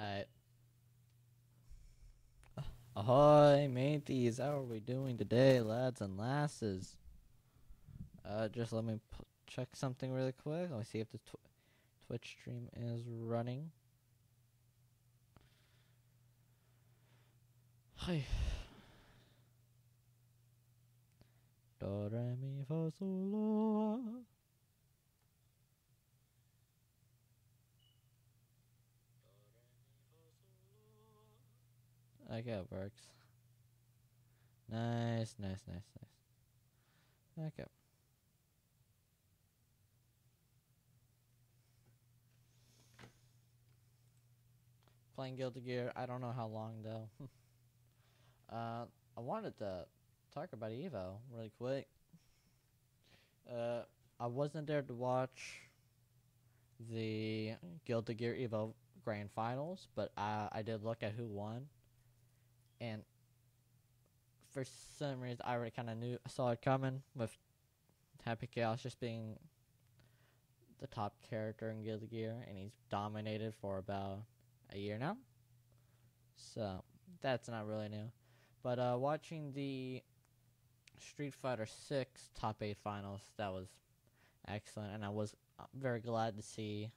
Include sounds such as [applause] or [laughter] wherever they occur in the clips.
Alright. Ahoy, mateys! How are we doing today, lads and lasses? Uh, just let me check something really quick. Let me see if the tw- Twitch stream is running. Hi. Do re mi fa sol la. Okay, it works. Nice, nice, nice, nice. Okay. Playing Guilty Gear. I don't know how long though. [laughs] uh, I wanted to talk about Evo really quick. Uh, I wasn't there to watch the Guilty Gear Evo Grand Finals, but I I did look at who won, and for some reason I already kind of knew saw it coming with Happy Chaos just being the top character in Guilty Gear, and he's dominated for about a year now. So that's not really new. But uh, watching the Street Fighter Six top eight finals, that was excellent, and I was uh, very glad to see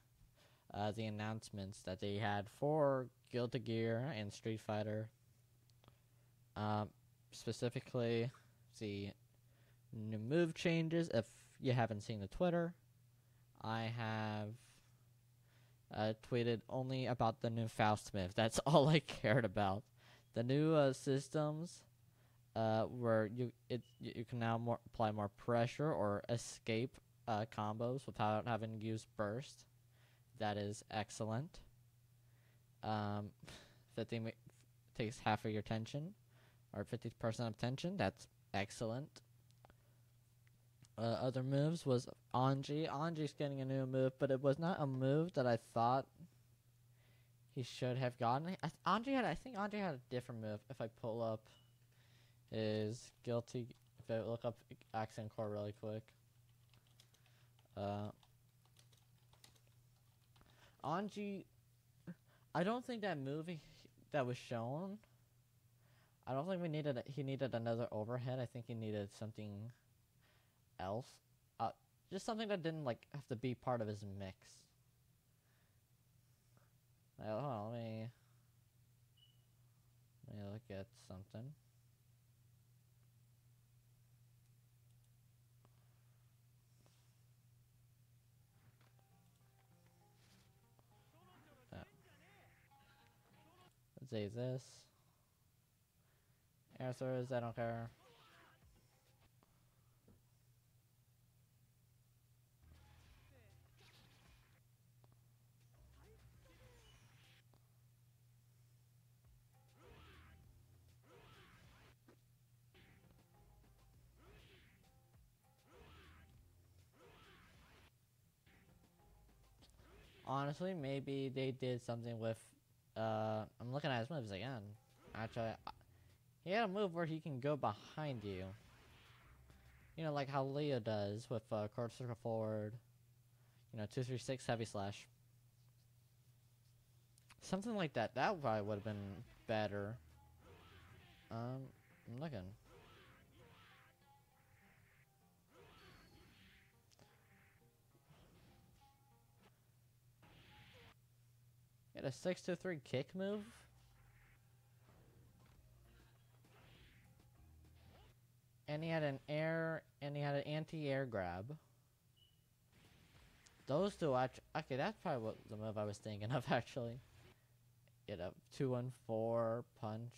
uh, the announcements that they had for Guilty Gear and Street Fighter. Um, specifically, the new move changes. If you haven't seen the Twitter, I have uh, tweeted only about the new Faust move. [laughs] That's all I cared about. The new uh, systems, uh, where you it you can now more apply more pressure or escape uh, combos without having to use burst. That is excellent. Um, [laughs] fifty ma- takes half of your tension, or fifty percent of tension. That's excellent. Uh, other moves was Anji. Anji's getting a new move, but it was not a move that I thought he should have gotten. I, Anji had, I think Anji had a different move. If I pull up his guilty, if I look up accent core really quick. Uh, Anji, I don't think that movie that was shown. I don't think we needed. He needed another overhead. I think he needed something else. Uh, just something that didn't like have to be part of his mix. Hold on, let me let me look at something. Say this. Answers, I don't care. Honestly, maybe they did something with. Uh, I'm looking at his moves again. Actually, I- he had a move where he can go behind you. You know, like how Leo does with uh, card circle forward. You know, two three six heavy slash. Something like that. That probably would have been better. Um, I'm looking. He had a six to three kick move. And he had an air, and he had an anti-air grab. Those two, actually, okay, that's probably what the move I was thinking of, [laughs] actually. Get a two one four punch.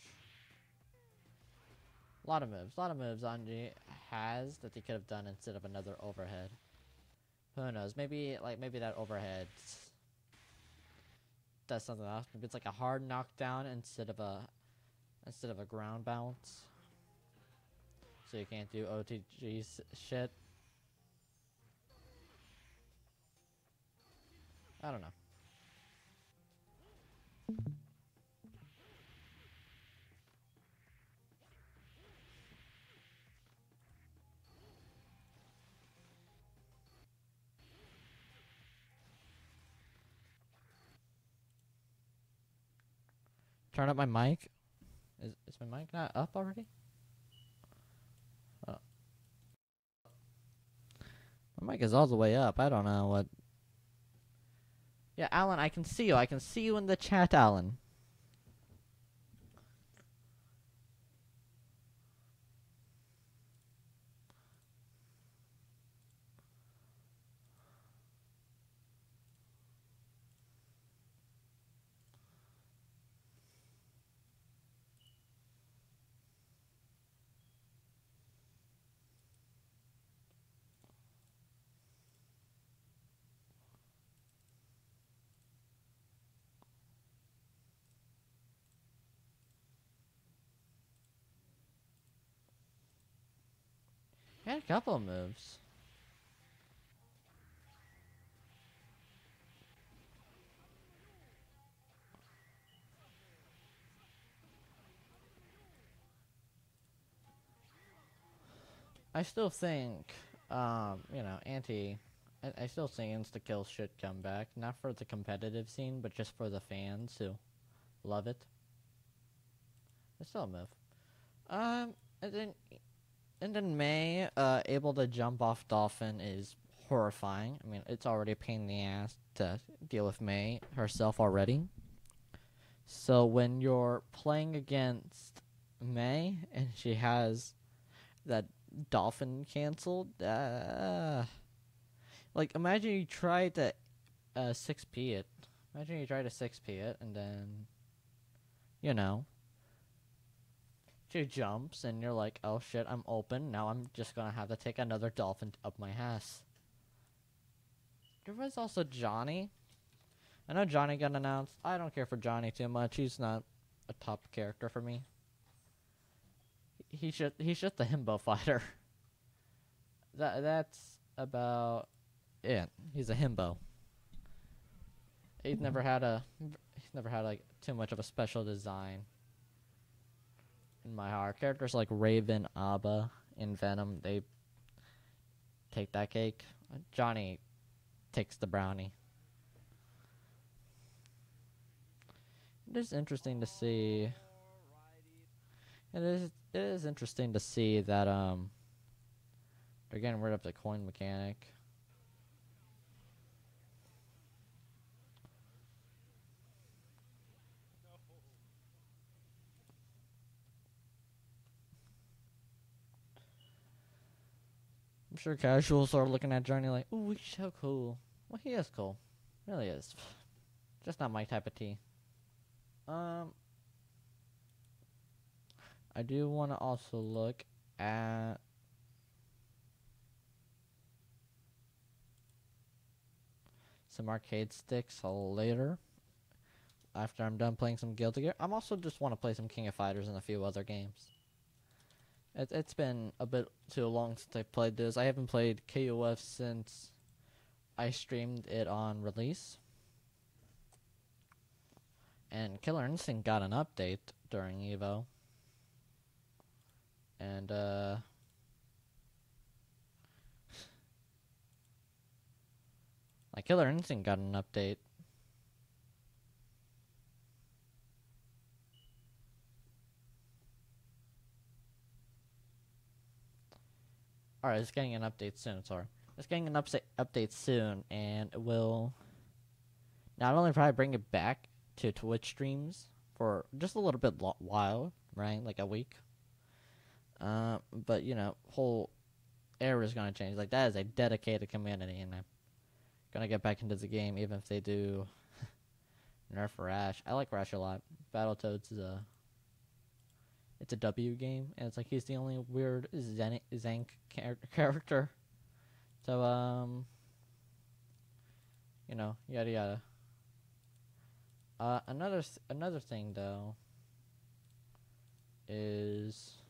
A lot of moves, a lot of moves Anji has that they could have done instead of another overhead. Who knows? Maybe like maybe that overhead does something else. Maybe it's like a hard knockdown instead of a instead of a ground bounce. So you can't do OTG shit. I don't know. turn up my mic. Is is my mic not up already? My mic is all the way up. I don't know what. Yeah, Alan, I can see you. I can see you in the chat, Alan. A couple moves. I still think, um, you know, anti. I, I still think insta kills should come back, not for the competitive scene, but just for the fans who love it. It's still a move. Um, and then and then May, uh, able to jump off Dolphin is horrifying. I mean, it's already a pain in the ass to deal with May herself already. So when you're playing against May and she has that Dolphin canceled, uh, like imagine you try to uh, 6p it. Imagine you try to 6p it and then, you know, she jumps and you're like, oh shit, I'm open. Now I'm just gonna have to take another dolphin up my ass. There was also Johnny. I know Johnny got announced. I don't care for Johnny too much. He's not a top character for me. He's just he's just the himbo [laughs] fighter. that that's about it. He's a himbo. He's never had a he's never had like too much of a special design in my heart. Characters like Raven, Abba, and Venom, they take that cake. Johnny takes the brownie. It is interesting to see. It is it is interesting to see that um they're getting rid of the coin mechanic. Sure casuals are looking at Johnny like, ooh, he's so cool. Well, he is cool. Really is. [sighs] Just not my type of tea. Um, I do want to also look at some arcade sticks later after I'm done playing some Guilty Gear. I'm also just want to play some King of Fighters and a few other games. It, it's been a bit too long since I played this. I haven't played KOF since I streamed it on release. And Killer Instinct got an update during Evo. And, uh... [laughs] My Killer Instinct got an update Alright, it's getting an update soon, sorry. It's getting an upsa- update soon, and it will not only probably bring it back to Twitch streams for just a little bit while, right? Like a week. Uh, but, you know, whole era is going to change. Like, that is a dedicated community, and I'm going to get back into the game even if they do [laughs] nerf Rash. I like Rash a lot. Battletoads is a it's a W game, and it's like he's the only weird Zen- Zank char- character. So, um, you know, yada yada. Uh, another th- another thing though is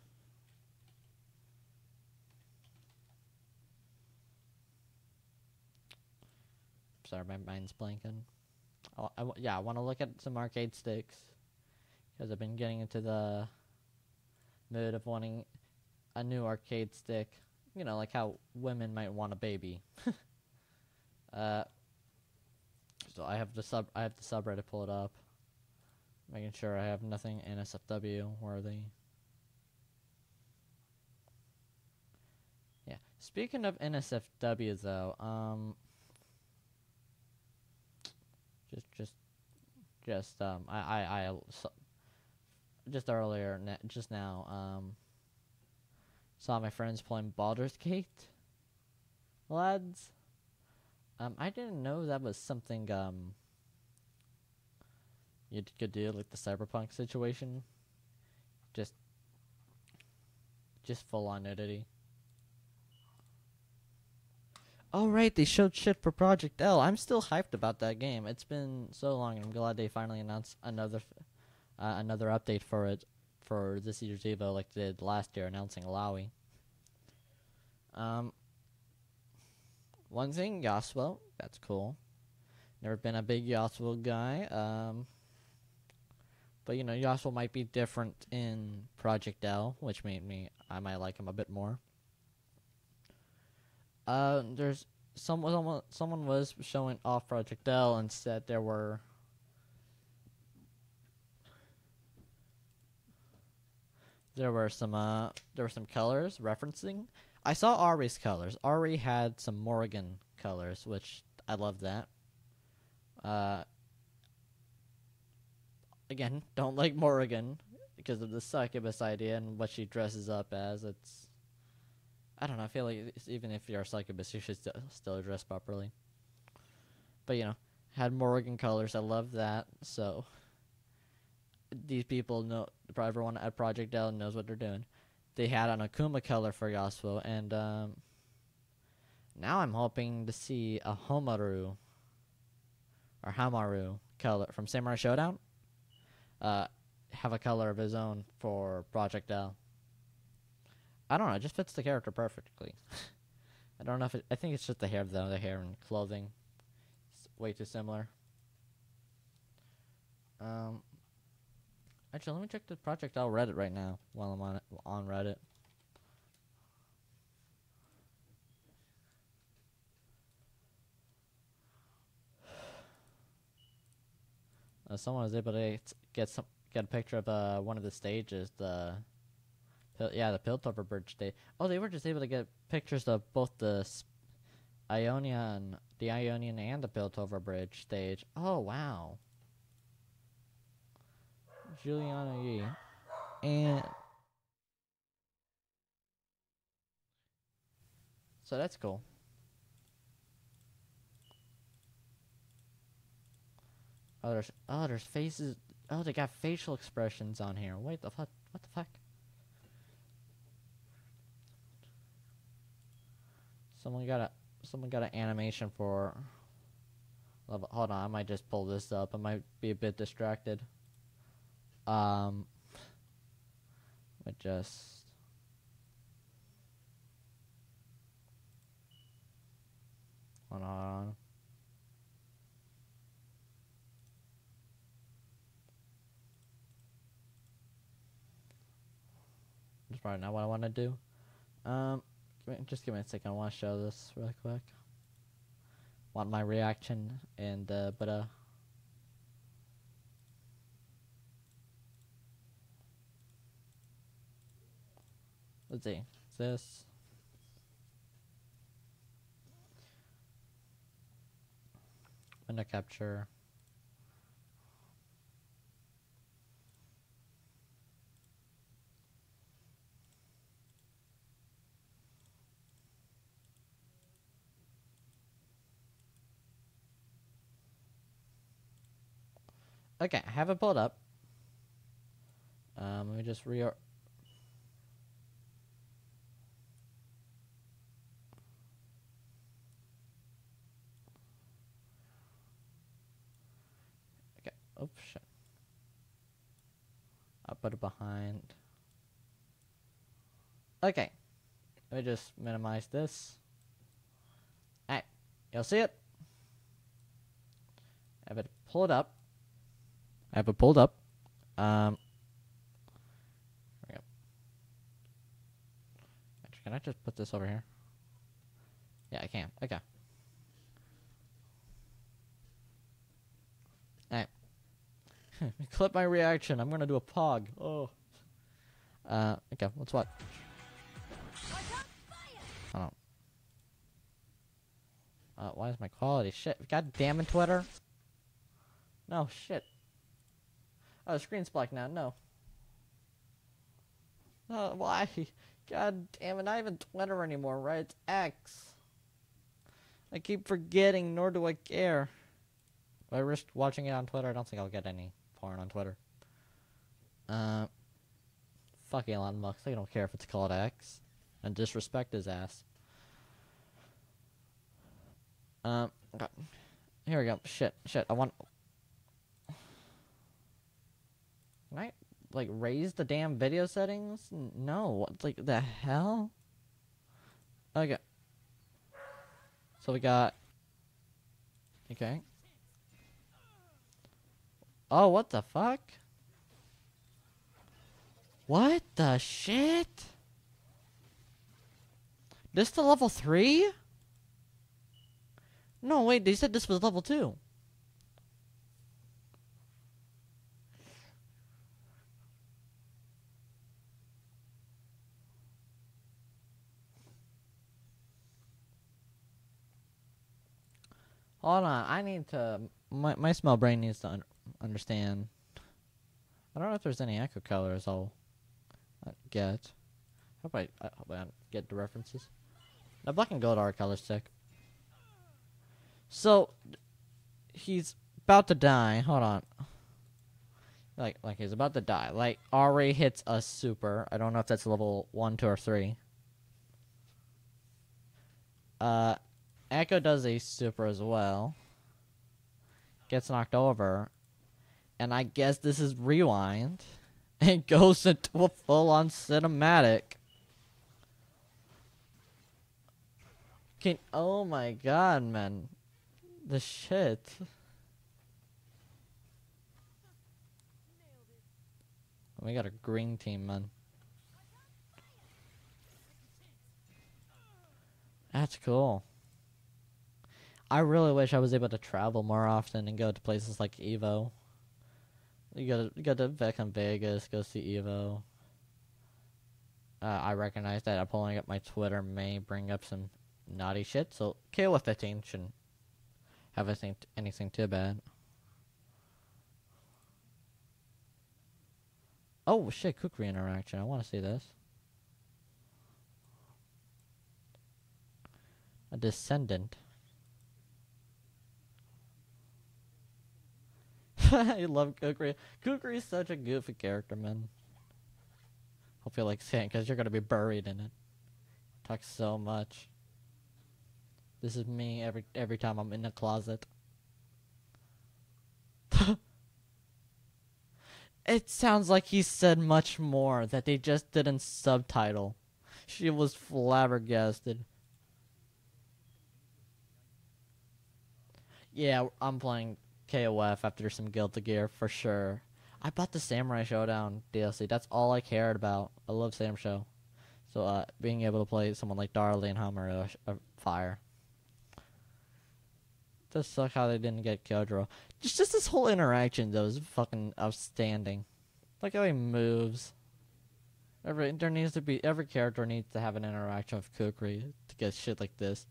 sorry, my mind's blanking. I yeah, I want to look at some arcade sticks because I've been getting into the mood of wanting a new arcade stick. You know, like how women might want a baby. [laughs] uh, so I have the sub I have the subreddit pull it up. Making sure I have nothing NSFW worthy. Yeah. Speaking of NSFW though, um just just just um I I, I just earlier just now um saw my friends playing Baldur's Gate. Lads. Um I didn't know that was something um you could do like the cyberpunk situation. Just just full on nudity. Oh right, they showed shit for Project L. I'm still hyped about that game. It's been so long, I'm glad they finally announced another uh, another update for it for this year's Evo, like they did last year, announcing Illaoi. Um, one thing, Yasuo, that's cool. Never been a big Yasuo guy. Um, but you know, Yasuo might be different in Project L, which made me I might like him a bit more. Uh, there's someone someone someone was showing off Project L and said there were there were some uh there were some colors referencing. I saw Ahri's colors. Ahri had some Morrigan colors, which I love that. Uh, again, [laughs] don't like Morrigan because of the succubus idea and what she dresses up as. It's I don't know. I feel like even if you're a succubus, you should st- still dress properly. But you know, had Morrigan colors. I love that. So these people know. Everyone at Project L knows what they're doing. They had an Akuma color for Yasuo, and um, now I'm hoping to see a Homaru or Hamaru color from Samurai Shodown. Uh, have a color of his own for Project L. I don't know. It just fits the character perfectly. [laughs] I don't know if it. I think it's just the hair though. The hair and clothing, it's way too similar. Um. Actually, let me check the Project L Reddit right now while I'm on it on Reddit. [sighs] Uh, someone was able to get some get a picture of uh, one of the stages. The yeah, the Piltover Bridge stage. Oh, they were just able to get pictures of both the Ionian, the Ionian, and the Piltover Bridge stage. Oh wow. Juliana Yee. And so that's cool. Oh, there's oh, there's faces. Oh, they got facial expressions on here. Wait, the fuck? What the fuck? Someone got a someone got an animation for. Hold on, I might just pull this up. I might be a bit distracted. Um, but just. Hold on. That's probably not what I want to do. Um, just give me a second. I want to show this really quick. Want my reaction and uh, but uh. Let's see. Is this? Window capture. Okay, I have it pulled up. Um, let me just re. Oh shit. I'll put it behind. Okay. Let me just minimize this. Alright. You'll see it. I have it pulled up. I have it pulled up. Um. Can I just put this over here? Yeah, I can. Okay. Alright. [laughs] Clip my reaction. I'm gonna do a pog. Oh. Uh, okay, let's watch. I don't. Uh, why is my quality shit? God damn it, Twitter. No, shit. Oh, the screen's black now. No. No, why? God damn it, not even Twitter anymore, right? It's X. I keep forgetting, nor do I care. If I risk watching it on Twitter, I don't think I'll get any on Twitter. Uh, fuck Elon Musk. I don't care if it's called X. And disrespect his ass. Um, okay. here we go. Shit, shit. I want. Can I like raise the damn video settings? No, what like the hell? Okay. So we got. Okay. Oh, what the fuck? What the shit? This to level 3? No, wait, they said this was level 2. Hold on, I need to. My, my small brain needs to understand. I don't know if there's any Ekko colors I'll uh, get. Hope I, I hope I get the references. Now black and gold are color stick. So he's about to die. Hold on. Like like he's about to die. Like Ahri hits a super. I don't know if that's level one, two, or three. Uh, Ekko does a super as well. Gets knocked over. And I guess this is rewind. [laughs] And goes into a full on cinematic. Can oh my god, man. The shit. We got a green team, man. That's cool. I really wish I was able to travel more often and go to places like Evo. You go to, you go to Vecum Vegas, go see Evo. Uh, I recognize that I'm pulling up my Twitter may bring up some naughty shit, so KOF 15 shouldn't have anything, anything too bad. Oh shit, Kukri interaction. I want to see this. A descendant. [laughs] I love Kukri. Kukri is such a goofy character, man. Hope you like saying because you're gonna be buried in it. Talk so much. This is me every every time I'm in the closet. [laughs] it sounds like he said much more that they just didn't subtitle. She was flabbergasted. Yeah, I'm playing KOF after some Guilty Gear for sure. I bought the Samurai Shodown DLC. That's all I cared about. I love Sam Show. So uh, being able to play someone like Darlene Hummer uh, sh- uh, fire. Does suck how they didn't get Kyodro. Just just this whole interaction though is fucking outstanding. Like how he moves. Every there needs to be every character needs to have an interaction with Kukri to get shit like this.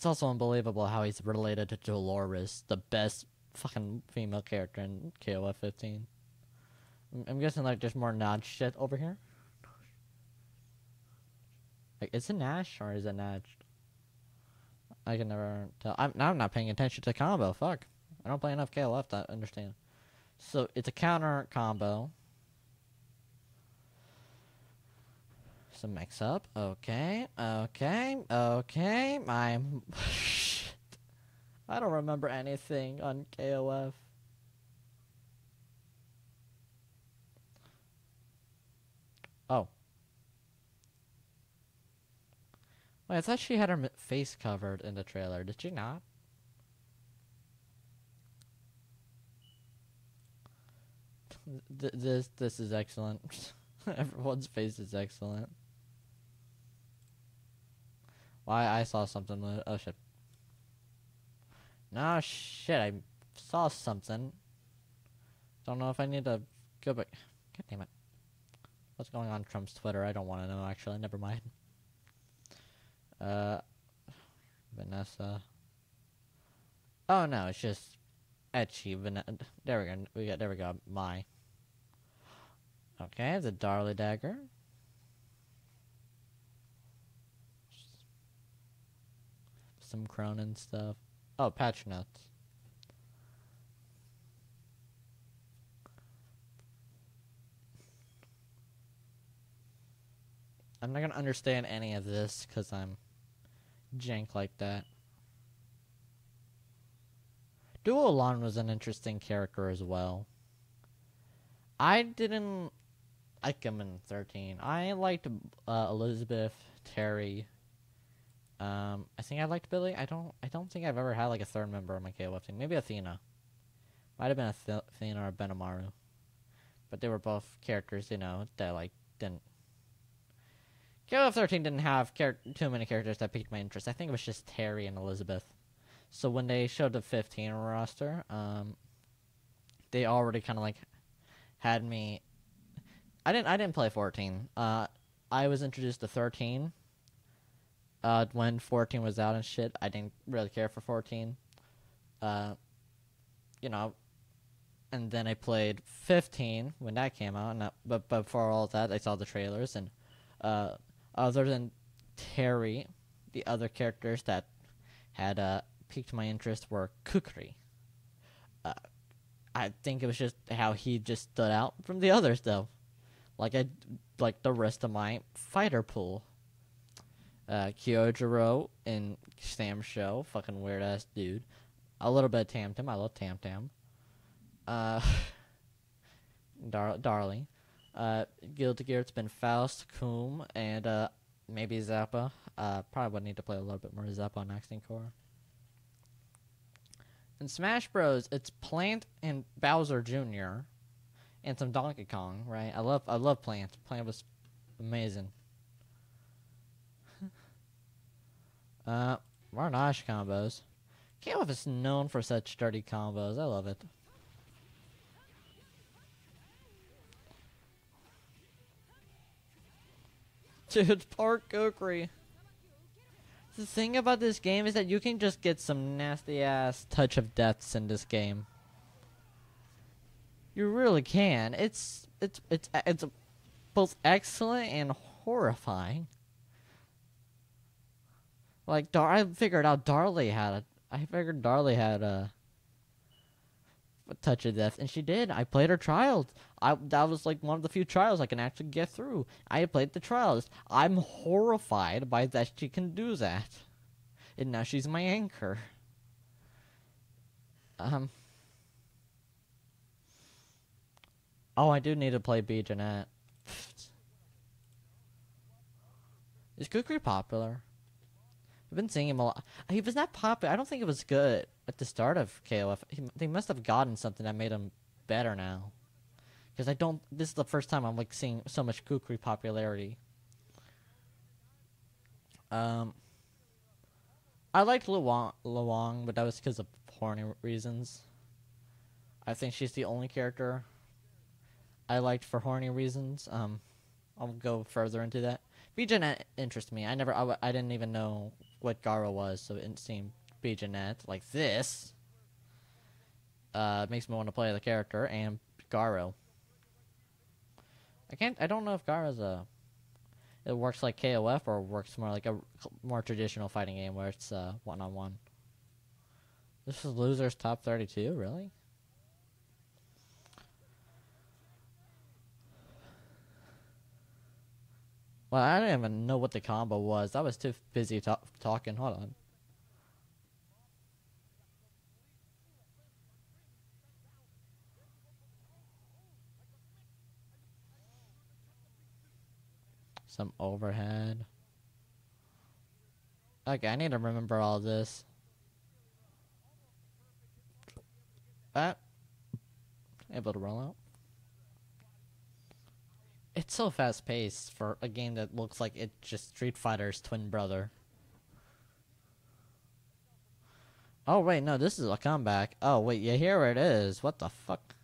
It's also unbelievable how he's related to Dolores, the best fucking female character in KOF 15. I'm- guessing like there's more Notch shit over here. Like, is it Nash or is it Natch? I can never tell. I'm now I'm not paying attention to combo. Fuck, I don't play enough KOF to understand. So it's a counter combo. Some mix up. Okay, okay, okay. I'm. [laughs] I don't remember anything on KOF. Oh. Wait, I thought she had her face covered in the trailer. Did she not? [laughs] Th- this this is excellent. [laughs] Everyone's face is excellent. Why I saw something. Oh shit. No shit. I saw something. Don't know if I need to go back. God damn it. What's going on Trump's Twitter? I don't want to know. Actually, never mind. Uh, Vanessa. Oh no, it's just etchy. Vanessa. there we go. We got there we go. My. Okay, the Darli Dagger. Some Krohnen stuff. Oh, patch notes. I'm not gonna understand any of this because I'm jank like that. Duo Lon was an interesting character as well. I didn't like him in 13. I liked uh, Elizabeth, Terry. Um, I think I liked Billy. I don't. I don't think I've ever had like a third member of my KOF team. Maybe Athena. Might have been Ath- Athena or Benimaru. But they were both characters, you know, that like didn't. KOF 13 didn't have char- too many characters that piqued my interest. I think it was just Terry and Elizabeth. So when they showed the 15 roster, um, they already kind of like had me. I didn't. I didn't play 14. Uh, I was introduced to 13. Uh, when 14 was out and shit, I didn't really care for 14. Uh, you know, and then I played 15 when that came out. And that, but, but before all that, I saw the trailers and uh, other than Terry, the other characters that had uh, piqued my interest were Kukri. Uh, I think it was just how he just stood out from the others, though. Like I, like the rest of my fighter pool. Uh, Kyojiro in Sam Show, fucking weird ass dude. A little bit of Tam Tam, I love Tam Tam. Uh, [laughs] Dar- Darling. Uh, Guilty Gear, it's been Faust, Kum, and uh, maybe Zappa. Uh, probably would need to play a little bit more Zappa on Accent Core. In Smash Bros, it's Plant and Bowser Jr. and some Donkey Kong, right? I love I love Plant. Plant was amazing. Uh, Varnash combos. KOF is known for such dirty combos. I love it. [laughs] Dude, Park Kukri. The thing about this game is that you can just get some nasty ass touch of deaths in this game. You really can. It's it's it's it's both excellent and horrifying. Like Dar, I figured out Darli had a. I figured Darli had a, a touch of death, and she did. I played her trials. I that was like one of the few trials I can actually get through. I played the trials. I'm horrified by that she can do that, and now she's my anchor. Um. Oh, I do need to play B. Is Kukri popular? I've been seeing him a lot. He was not popular. I don't think it was good at the start of KOF. He, they must have gotten something that made him better now. Because I don't. This is the first time I'm like seeing so much Kukri popularity. Um, I liked Luong, Luong but that was because of horny reasons. I think she's the only character I liked for horny reasons. Um, I'll go further into that. B. Jenet interests me. I never, I, I didn't even know what Garou was, so it seemed B. Jenet like this. Uh, makes me want to play the character and Garou. I can't. I don't know if Garou's a. It works like KOF or works more like a more traditional fighting game where it's uh one on one. This is losers top thirty two, really? Well, I didn't even know what the combo was. I was too busy ta- talking. Hold on. Some overhead. Okay, I need to remember all this. That. Able to roll out it's so fast paced for a game that looks like it's just Street Fighter's twin brother. Oh wait, no, this is a comeback. Oh wait, yeah, here it is. What the fuck?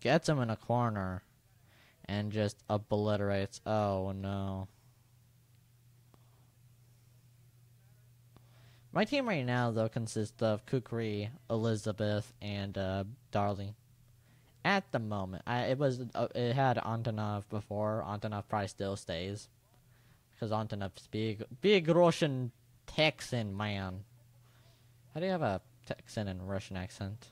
Gets him in a corner and just obliterates. Oh no. My team right now, though, consists of Kukri, Elizabeth, and uh, Darling. At the moment, I, it was uh, it had Antonov before. Antonov probably still stays, because Antonov's big, big Russian Texan man. How do you have a Texan and Russian accent?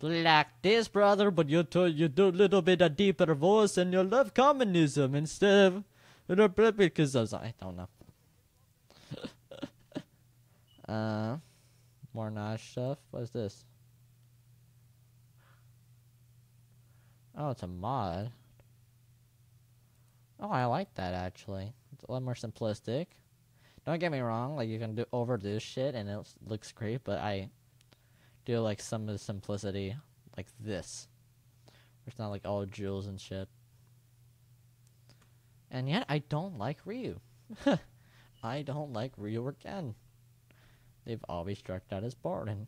Like this, brother, but you do you do a little bit of deeper voice, and you love communism instead of because I don't know. Uh, more Notch stuff. What is this? Oh, it's a mod. Oh, I like that actually. It's a lot more simplistic. Don't get me wrong, like you can do overdo shit and it looks great, but I do like some of the simplicity like this. It's not like all jewels and shit. And yet I don't like Ryu. [laughs] I don't like Ryu again. They've always struck that as boring.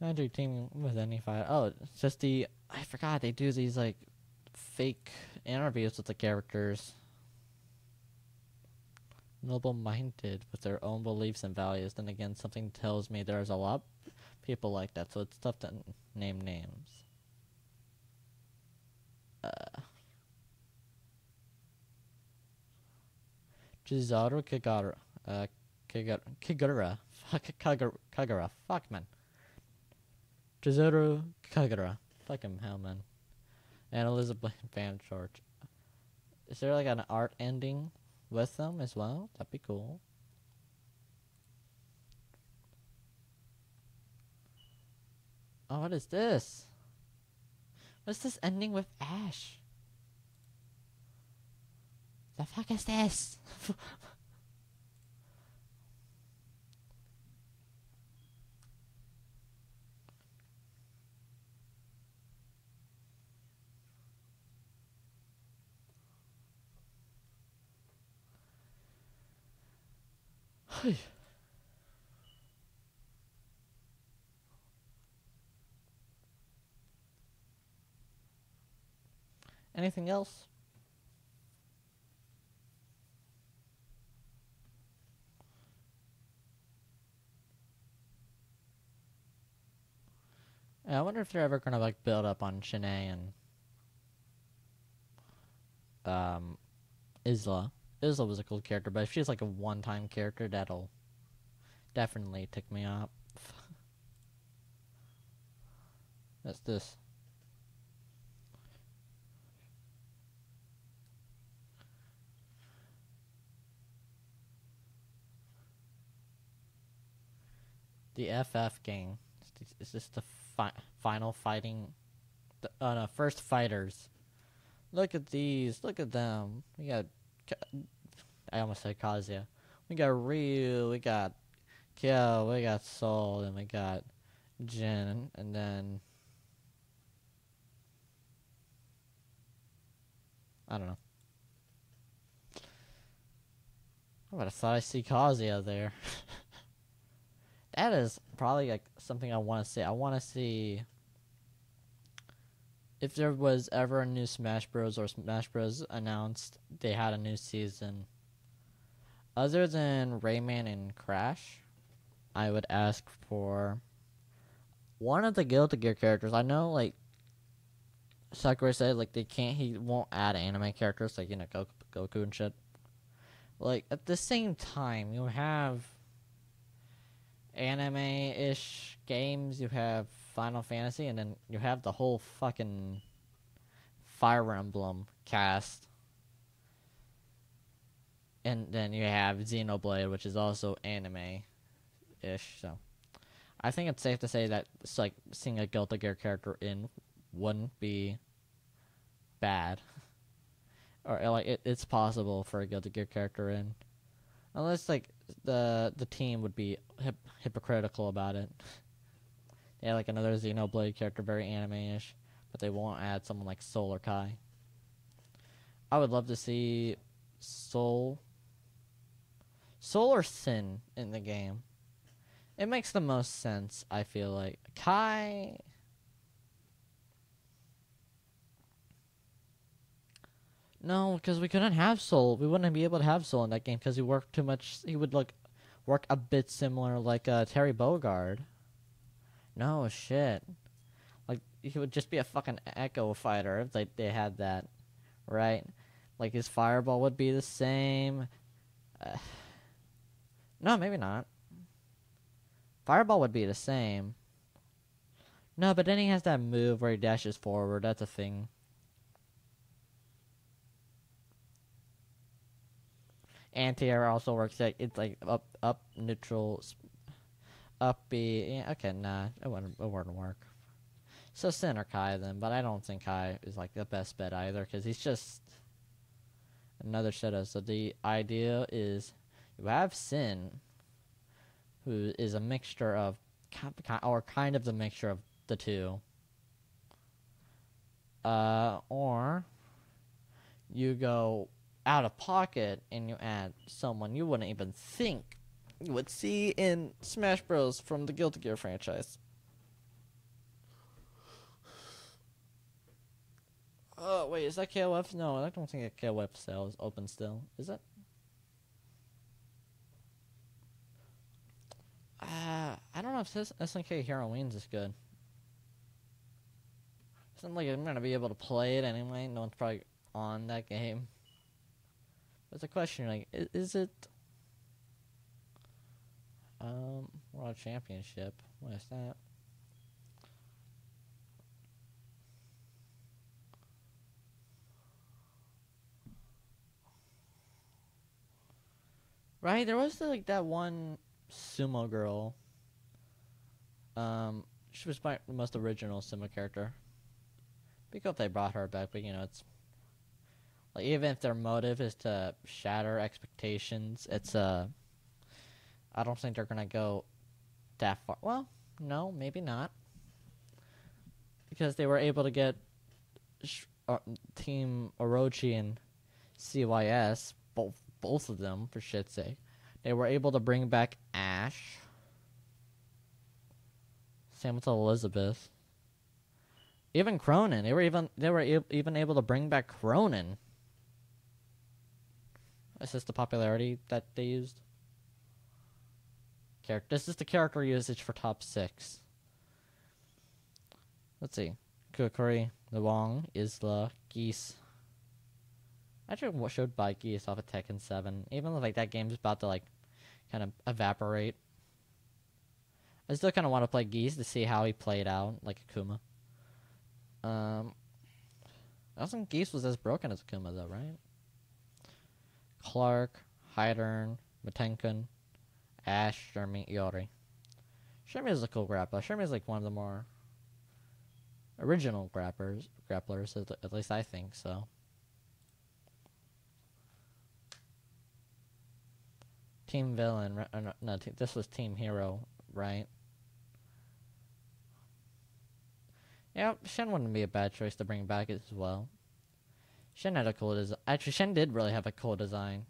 Magic team with any fight. Oh, it's just the I forgot they do these like fake interviews with the characters. Noble minded with their own beliefs and values. Then again, something tells me there's a lot people like that, so it's tough to name names. Uh. Chizuru Kagura. Uh, Kagura. Kagura. Fuck, Kagura. Kagura. Fuck, man. Chizuru Kagura. Fuck him, hell, man. And Elizabeth [laughs] Van George. Is there like an art ending with them as well? That'd be cool. Oh, what is this? What's this ending with Ash? The fuck is this? Anything else? I wonder if they're ever gonna like build up on Shun'ei and um Isla. Isla was a cool character, but if she's like a one-time character, that'll definitely tick me off. [laughs] That's this. The FF gang. Is this the fi- final fighting? The, uh, no, first fighters. Look at these. Look at them. We got. I almost said Kazuya. We got Ryu. We got Kyo. We got Sol. And we got Jin. And then. I don't know. I would have thought I see Kazuya there. [laughs] that is probably like something I want to see. I want to see if there was ever a new Smash Bros. or Smash Bros. announced they had a new season. Other than Rayman and Crash, I would ask for one of the Guilty Gear characters. I know, like Sakurai said, like they can't, he won't add anime characters like you know Goku, Goku and shit. Like at the same time, you have anime-ish games. You have Final Fantasy, and then you have the whole fucking Fire Emblem cast. And then you have Xenoblade, which is also anime-ish. So, I think it's safe to say that it's like seeing a Guilty Gear character in wouldn't be bad, [laughs] or like it, it's possible for a Guilty Gear character in, unless like the the team would be hip- hypocritical about it. they yeah, like another Xenoblade character, very anime-ish. but they won't add someone like Sol or Ky. I would love to see Sol, Sol or Sin in the game. It makes the most sense. I feel like Ky. No, because we couldn't have Sol. We wouldn't be able to have Sol in that game because he worked too much. He would look, work a bit similar like uh, Terry Bogard. No shit. Like he would just be a fucking Echo fighter if they they had that, right? Like his fireball would be the same. Uh, [sighs] no, maybe not. Fireball would be the same. No, but then he has that move where he dashes forward. That's a thing. Anti-air also works. It's like up, up, neutral, up B. Yeah, okay, nah, it wouldn't, it wouldn't work. So or Ky then, but I don't think Ky is like the best bet either because he's just another Shadow. So the idea is you have Sin, who is a mixture of, or kind of the mixture of the two. Uh, or you go out of pocket and you add someone you wouldn't even think you would see in Smash Bros. from the Guilty Gear franchise. Oh, wait, is that KOF? No, I don't think a KOF sale is open still. Is it? Uh, I don't know if this SNK Heroines is good. It's not like I'm gonna be able to play it anyway. No one's probably on that game. It's a question like, is, is it um World Championship? What is that? Right, there was like that one sumo girl. Um, she was my the most original sumo character. Because they brought her back, but you know it's like even if their motive is to shatter expectations, it's uh I don't think they're gonna go that far. Well, no, maybe not, because they were able to get sh- uh, Team Orochi and CYS both both of them for shit's sake. They were able to bring back Ash. Same with Elizabeth. Even Krohnen, they were even they were e- even able to bring back Krohnen. Is the popularity that they used? Character. This is the character usage for top six. Let's see. Kukri, Wong, Isla, Geese. I actually, what showed by Geese off of Tekken 7. Even though like that game's about to like kind of evaporate. I still kind of want to play Geese to see how he played out, like Akuma. Um, I don't think Geese was as broken as Akuma though, right? Clark, Heidern, Matenkin, Ash, Shermie, Iori. Shermie is a cool grappler. Shermie is like one of the more original grapplers, grapplers, at, least I think so. Team Villain, uh, no, this was Team Hero, right? Yeah, Shen wouldn't be a bad choice to bring back as well. Shen had a cool design. Actually, Shen did really have a cool design.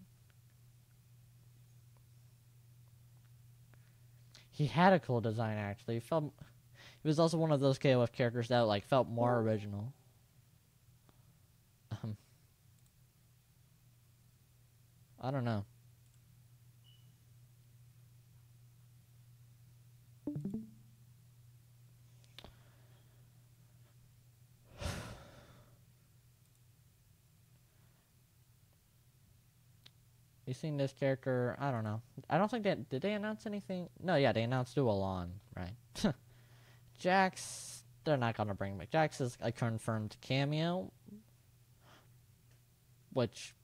He had a cool design actually. He felt he was also one of those KOF characters that like felt more original. Um, I don't know. You seen this character? I don't know. I don't think that did they announce anything? No, yeah, they announced Duo Lon, right? [laughs] Jax, they're not gonna bring back. Jax is a confirmed cameo, which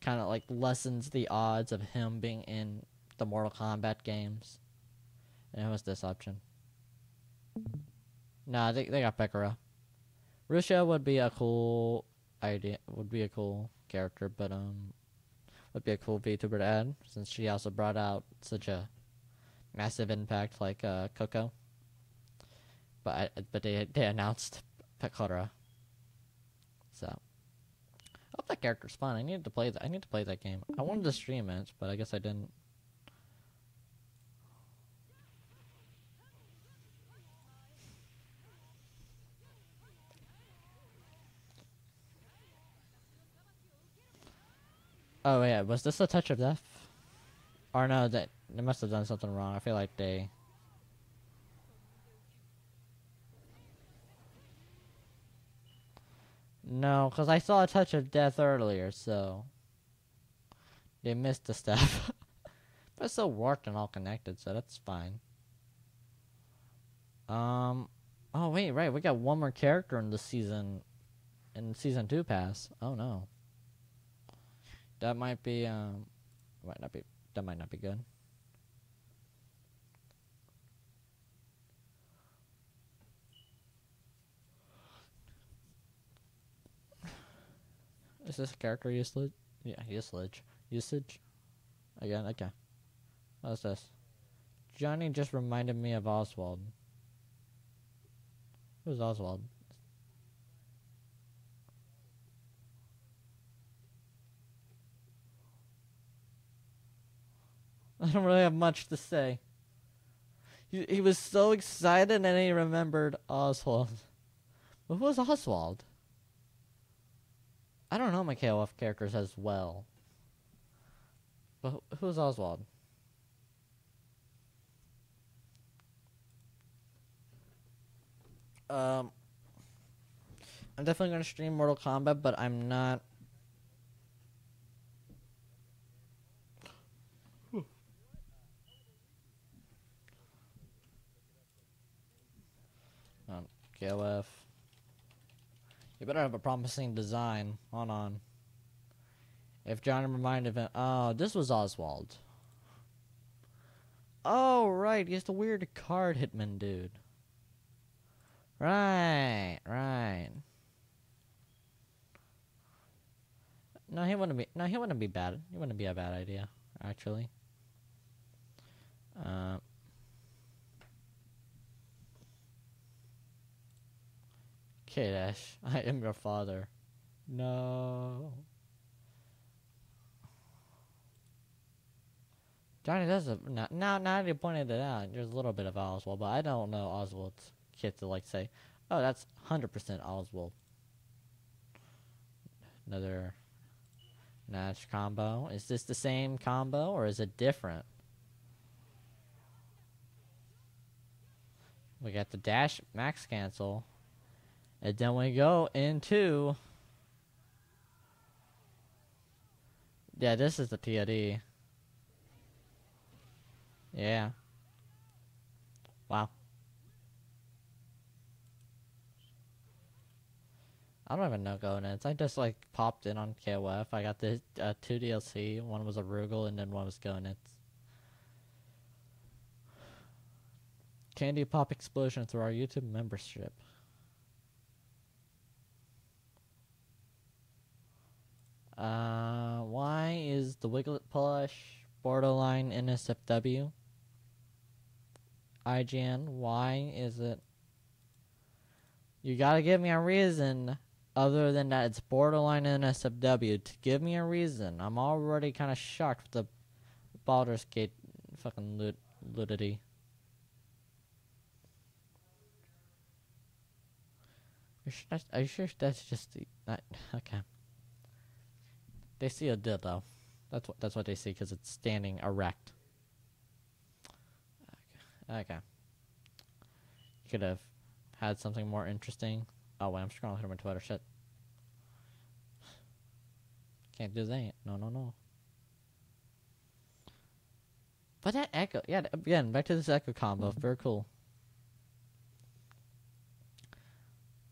kind of like lessens the odds of him being in the Mortal Kombat games. And it was this option. Nah, they they got Pekora. Rushia would be a cool idea. Would be a cool character, but um, would be a cool VTuber to add since she also brought out such a massive impact like uh, Coco. But I, but they they announced Pekora So, I hope that character's fun. I need to play that. I need to play that game. I wanted to stream it, but I guess I didn't. Oh yeah, was this a touch of death? Or no, that they must have done something wrong. I feel like they. No, because I saw a touch of death earlier, so they missed the step. [laughs] but it's still worked and all connected, so that's fine. Um, oh wait, right, we got one more character in the season, in season two pass. Oh no. That might be um, might not be. That might not be good. Is this character usage? Yeah, usage. Usage? Again, okay. What's this? Johnny just reminded me of Oswald. Who's Oswald? I don't really have much to say. He, he was so excited and he remembered Oswald. But who was Oswald? I don't know my KOF characters as well. But who, who's Oswald? Um, I'm definitely going to stream Mortal Kombat, but I'm not You better have a promising design. Hold on. If John reminded him, oh, this was Oswald. Oh, right, he's the weird card hitman dude. Right, right. No, he wouldn't be. No, he wouldn't be bad. He wouldn't be a bad idea, actually. Uh, Okay, Dash. [laughs] I am your father. No. Johnny does a now. Now, now you pointed it out. There's a little bit of Oswald, but I don't know Oswald's kid to like say, "Oh, that's hundred percent Oswald." Another Nash combo. Is this the same combo or is it different? We got the dash max cancel. And then we go into. Yeah, this is the TOD. Yeah. Wow. I don't even know Goenitz. I just like popped in on KOF. I got the uh, two DLC. One was a Rugal and then one was Goenitz. Candy Pop Explosion through our YouTube membership. Uh, why is the Wiglett plush borderline NSFW? IGN, why is it? You gotta give me a reason other than that it's borderline NSFW. To give me a reason. I'm already kind of shocked with the Baldur's Gate fucking lut- ludity. Are you sure that's just the, that, [laughs] okay. They see a dildo. That's what that's what they see because it's standing erect. Okay. okay. You could have had something more interesting. Oh wait, I'm scrolling through my Twitter. Shit. Can't do that. No, no, no. But that Ekko, yeah. Again, back to this Ekko combo. Very cool.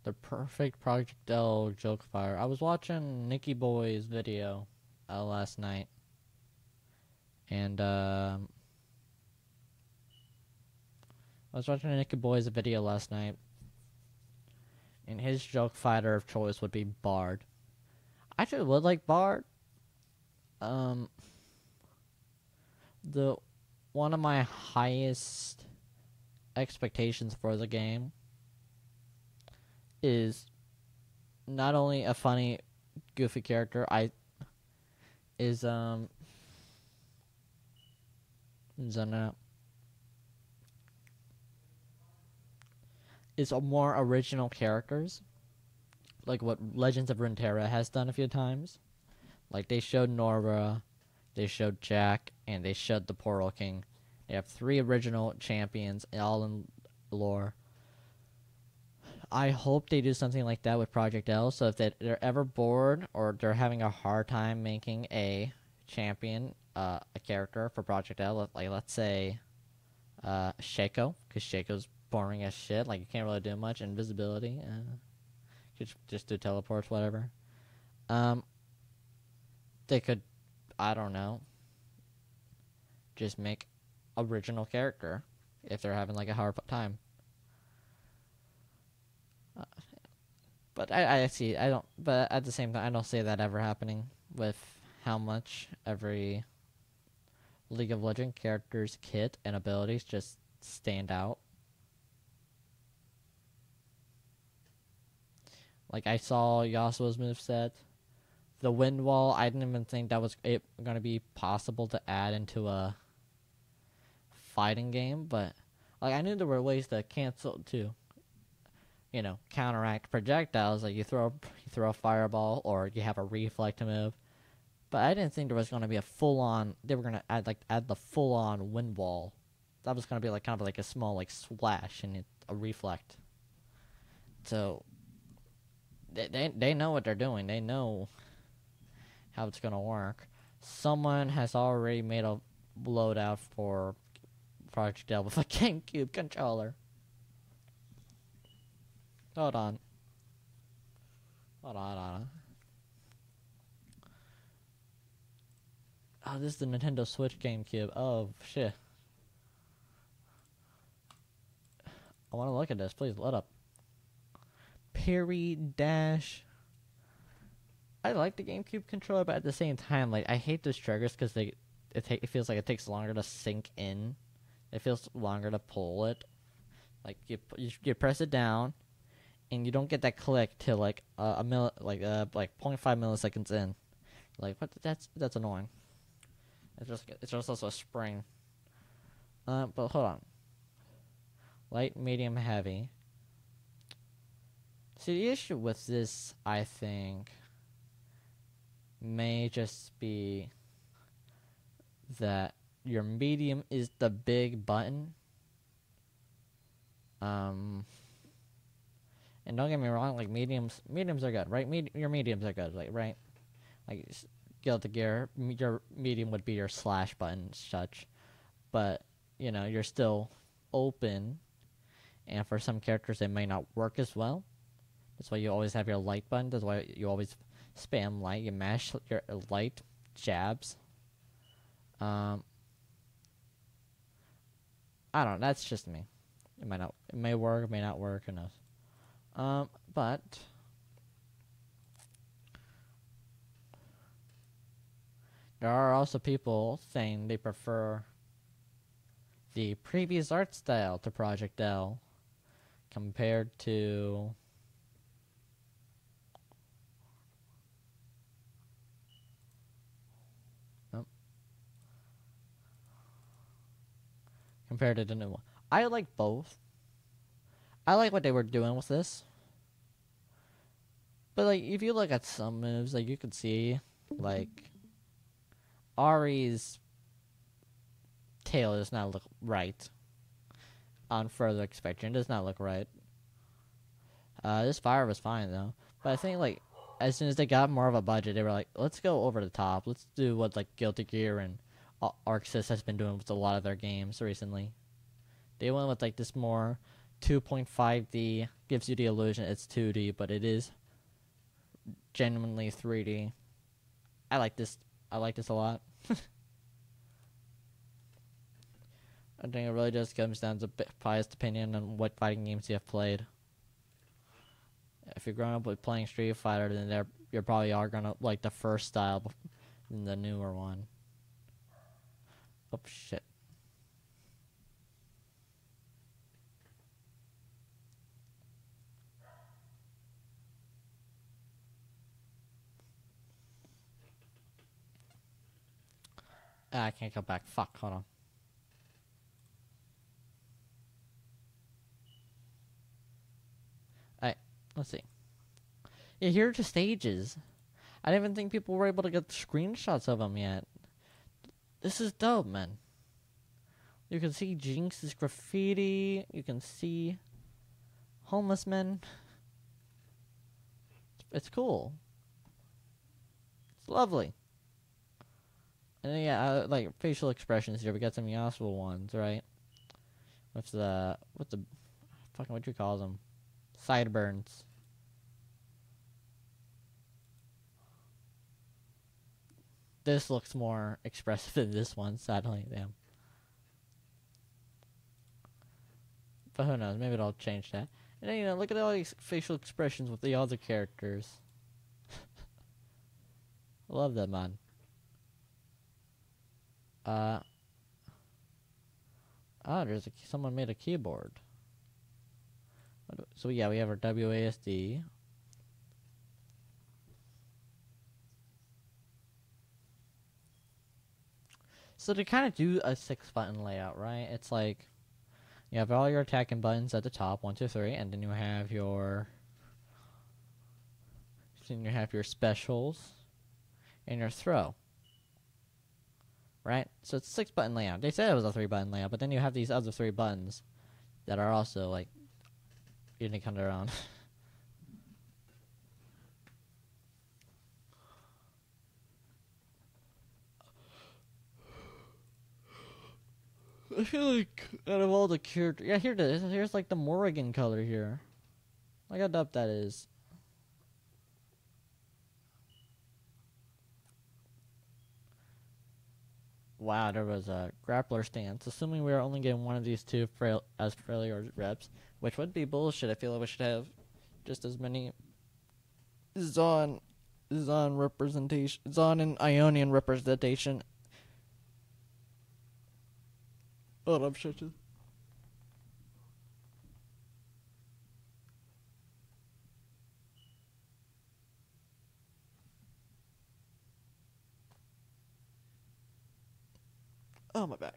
The perfect Project L joke fire. I was watching Nicky Boy's video uh, last night, and um, I was watching Nicky Boy's video last night, and his joke fighter of choice would be Bard. I actually would like Bard. Um, the one of my highest expectations for the game is not only a funny, goofy character, I is um Zana is a more original characters, like what Legends of Runeterra has done a few times. Like they showed Norra, they showed Jack, and they showed the Portal King. They have three original champions, all in lore. I hope they do something like that with Project L. So if they, they're ever bored or they're having a hard time making a champion, uh, a character for Project L, like let's say uh, Shaco, because Shaco's boring as shit. Like you can't really do much. Invisibility, uh, just just do teleports, whatever. Um, they could, I don't know, just make original character if they're having like a hard time. But I, I see. I don't. But at the same time, I don't see that ever happening with how much every League of Legend character's kit and abilities just stand out. Like I saw Yasuo's moveset. The wind wall, I didn't even think that was it gonna be possible to add into a fighting game, but like I knew there were ways to cancel to you know, counteract projectiles, like you throw you throw a fireball or you have a reflect move. But I didn't think there was gonna be a full on they were gonna add like add the full on wind wall. That was gonna be like kind of like a small like splash and it, a reflect. So they, they they know what they're doing. They know how it's gonna work. Someone has already made a loadout for Project with a GameCube controller. Hold on. Hold on, hold on. Oh, this is the Nintendo Switch GameCube. Oh, shit. I want to look at this. Please, let up. Perry Dash. I like the GameCube controller, but at the same time, like I hate those triggers because they it, it feels like it takes longer to sink in. It feels longer to pull it. Like you you, you press it down, and you don't get that click till like uh, a mill like uh like 0.5 milliseconds in. Like what? That's that's annoying. It's just it's just also a spring. Uh, but hold on. Light, medium, heavy. See, the issue with this, I think, may just be that your medium is the big button. Um, and don't get me wrong, like mediums, mediums are good, right? Your mediums are good, like right, like Guilty Gear, your medium would be your slash button, such, but you know you're still open, and for some characters they may not work as well. That's why you always have your light button. That's why you always spam light. You mash your light jabs. Um, I don't. know. That's just me. It might not. It may work. It may not work. Who knows? Um, but there are also people saying they prefer the previous art style to Project L compared to compared to the new one. I like both. I like what they were doing with this. But like if you look at some moves, like you can see like Ahri's tail does not look right. On further inspection, does not look right. Uh, this fire was fine though. But I think like as soon as they got more of a budget, they were like, let's go over the top. Let's do what like Guilty Gear and Arc Sys has been doing with a lot of their games recently. They went with like this more 2.5D, gives you the illusion it's 2D, but it is genuinely 3D. I like this. I like this a lot. [laughs] I think it really just comes down to biased opinion on what fighting games you have played. If you're growing up with playing Street Fighter, then you probably are gonna like the first style than the newer one. Oh shit. Ah, I can't go back. Fuck, hold on. Alright, let's see. Yeah, here are the stages. I didn't even think people were able to get screenshots of them yet. This is dope, man. You can see Jinx's graffiti. You can see homeless men. It's cool. It's lovely. And then, yeah, uh, like facial expressions here. We got some useful ones, right? With the what the fucking what you call them? Sideburns. This looks more [laughs] expressive than this one, sadly. Damn. But who knows? Maybe it'll change that. And then, you know, look at all these facial expressions with the other characters. I [laughs] love that, man. Uh. Ah, there's a, someone made a keyboard. So yeah, we have our WASD. So to kind of do a six button layout, right? It's like you have all your attacking buttons at the top, one, two, three, and then you have your then you have your specials and your throw. Right? So it's six button layout. They said it was a three button layout, but then you have these other three buttons that are also like unique on their own. I feel like out of all the characters, yeah, here it is. Here's like the Morrigan color here. Look how dope that is. Wow, there was a grappler stance. Assuming we are only getting one of these two frail as failure reps, which would be bullshit. I feel like we should have just as many Zaun, Zaun representation, Zaun and Ionian representation Oh, I'm sure Oh, my back.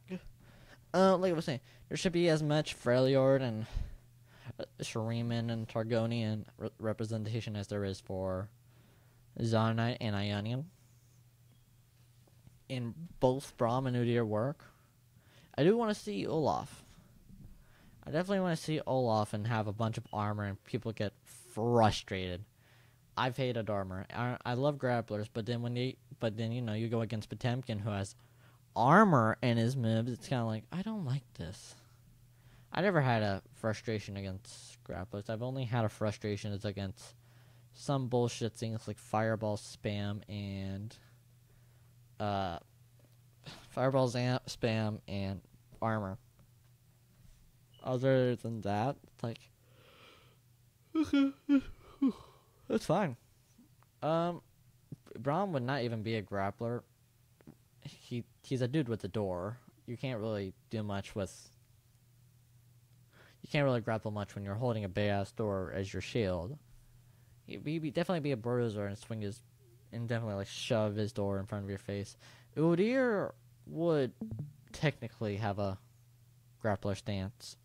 Uh, like I was saying, there should be as much Freljord and uh, Shuriman and Targonian re- representation as there is for Zaunite and Ionian. In both Braum and Udyr work. I do want to see Olaf. I definitely want to see Olaf and have a bunch of armor and people get frustrated. I've hated armor. I, I love grapplers, but then when they, but then you know you go against Potemkin who has armor and his moves. It's kind of like I don't like this. I never had a frustration against grapplers. I've only had a frustration is against some bullshit things like fireball spam and uh Fireball spam and armor. Other than that, like [sighs] that's fine. Um, Braum would not even be a grappler. He he's a dude with a door. You can't really do much with. You can't really grapple much when you're holding a big ass door as your shield. He'd be, definitely be a bruiser and swing his, and definitely like shove his door in front of your face. Udyr would technically have a grappler stance.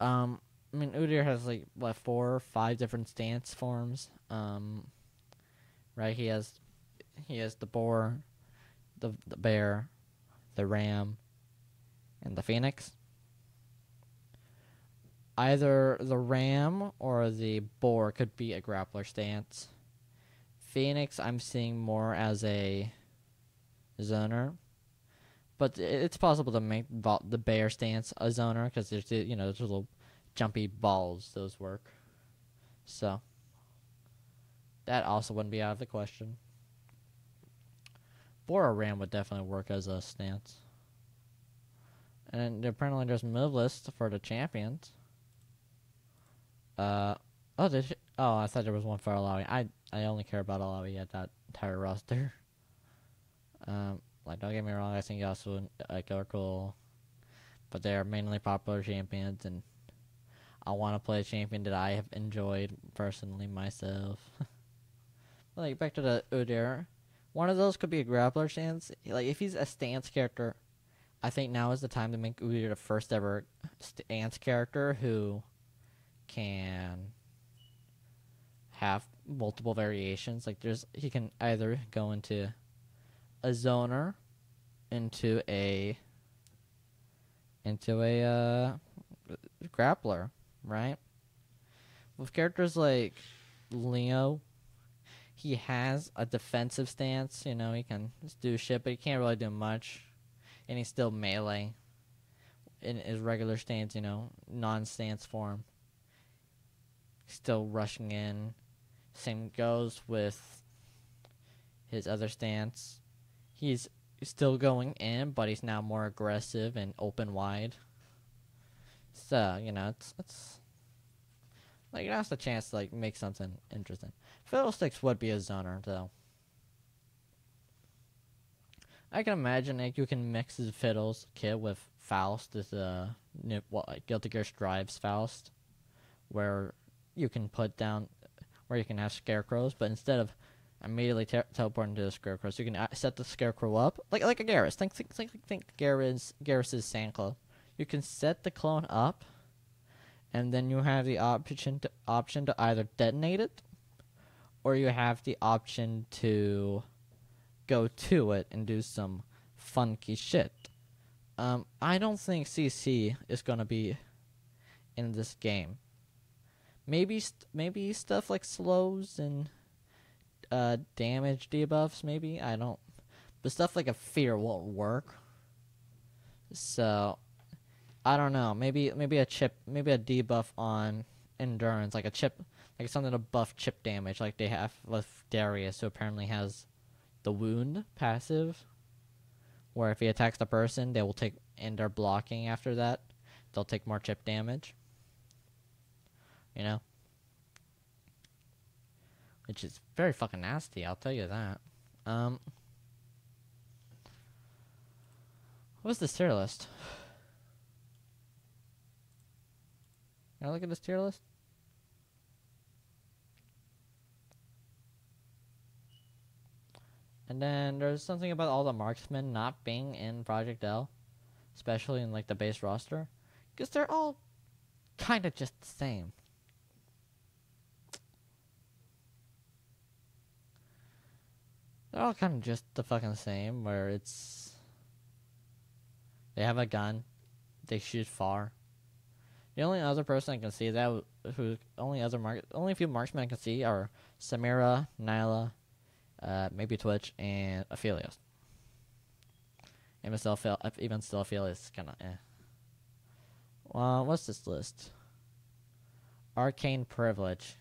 Um, I mean, Udyr has like what four five different stance forms. Um, right? He has he has the boar, the the bear, the ram, and the phoenix. Either the ram or the boar could be a grappler stance. Phoenix, I'm seeing more as a zoner, but it's possible to make the bear stance a zoner because there's you know those little jumpy balls. Those work, so that also wouldn't be out of the question. Bora Ram would definitely work as a stance. And apparently there's move list for the champions. Uh oh, did oh I thought there was one for Illaoi. I I only care about Illaoi at that entire roster. [laughs] Um, like don't get me wrong, I think Yasuo Ekko are cool, but they are mainly popular champions, and I want to play a champion that I have enjoyed personally myself. [laughs] like back to the Udyr, One of those could be a grappler stance. Like if he's a stance character, I think now is the time to make Udyr the first ever stance character who can have multiple variations. Like there's he can either go into a zoner, into a into a uh, grappler, right? With characters like Leo, he has a defensive stance. You know, he can do shit, but he can't really do much, and he's still melee in his regular stance. You know, non-stance form. Still rushing in. Same goes with his other stance. He's still going in, but he's now more aggressive and open wide. So you know, it's it's like that's the chance to like make something interesting. Fiddlesticks would be a zoner though. I can imagine like you can mix his fiddles kit with Faust a uh, what like Guilty Gear Strives Faust, where you can put down where you can have scarecrows, but instead of immediately te- teleporting to the scarecrows, you can uh, set the scarecrow up like like a Gaara. Think think think think Garrus Garrus's Sand Clone. You can set the clone up, and then you have the option to option to either detonate it, or you have the option to go to it and do some funky shit. Um, I don't think CC is gonna be in this game. Maybe st- maybe stuff like slows and uh, damage debuffs. Maybe I don't, but stuff like a fear won't work. So I don't know. Maybe maybe a chip, maybe a debuff on endurance, like a chip, like something to buff chip damage, like they have with Darius, who apparently has the wound passive, where if he attacks the person, they will take and they're blocking after that, they'll take more chip damage. You know? Which is very fucking nasty, I'll tell you that. Um What's this tier list? [sighs] Can I look at this tier list? And then there's something about all the marksmen not being in Project L, especially in like the base roster, because they're all kind of just the same. They're all kind of just the fucking same, where it's. They have a gun, they shoot far. The only other person I can see that who only other mark only a few marksmen I can see are Samira, Nilah, uh, maybe Twitch, and Aphelios. Even still, even still, is kind of eh. Well, what's this list? Arcane privilege.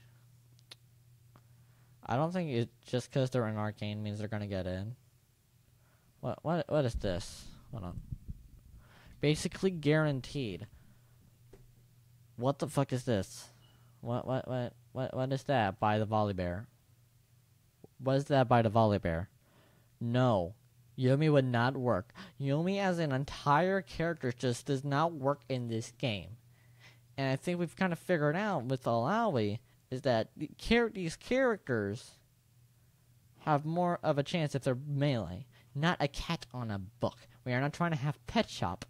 I don't think it just because they're in arcane means they're gonna get in. What what what is this? Hold on. Basically guaranteed. What the fuck is this? What what what what what is that by the Volibear? What is that by the Volibear? No. Yuumi would not work. Yuumi as an entire character just does not work in this game. And I think we've kind of figured out with Illaoi is that the char- these characters have more of a chance if they're melee, not a cat on a book. We are not trying to have Pet Shop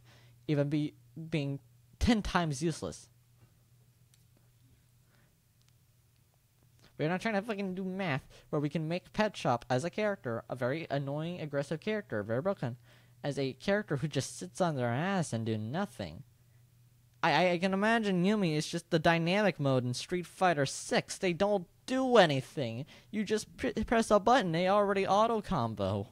even be being ten times useless. We're not trying to fucking do math where we can make Pet Shop as a character, a very annoying, aggressive character, very broken, as a character who just sits on their ass and do nothing. I, I can imagine Yuumi is just the dynamic mode in Street Fighter 6. They don't do anything. You just pr- press a button, they already auto combo.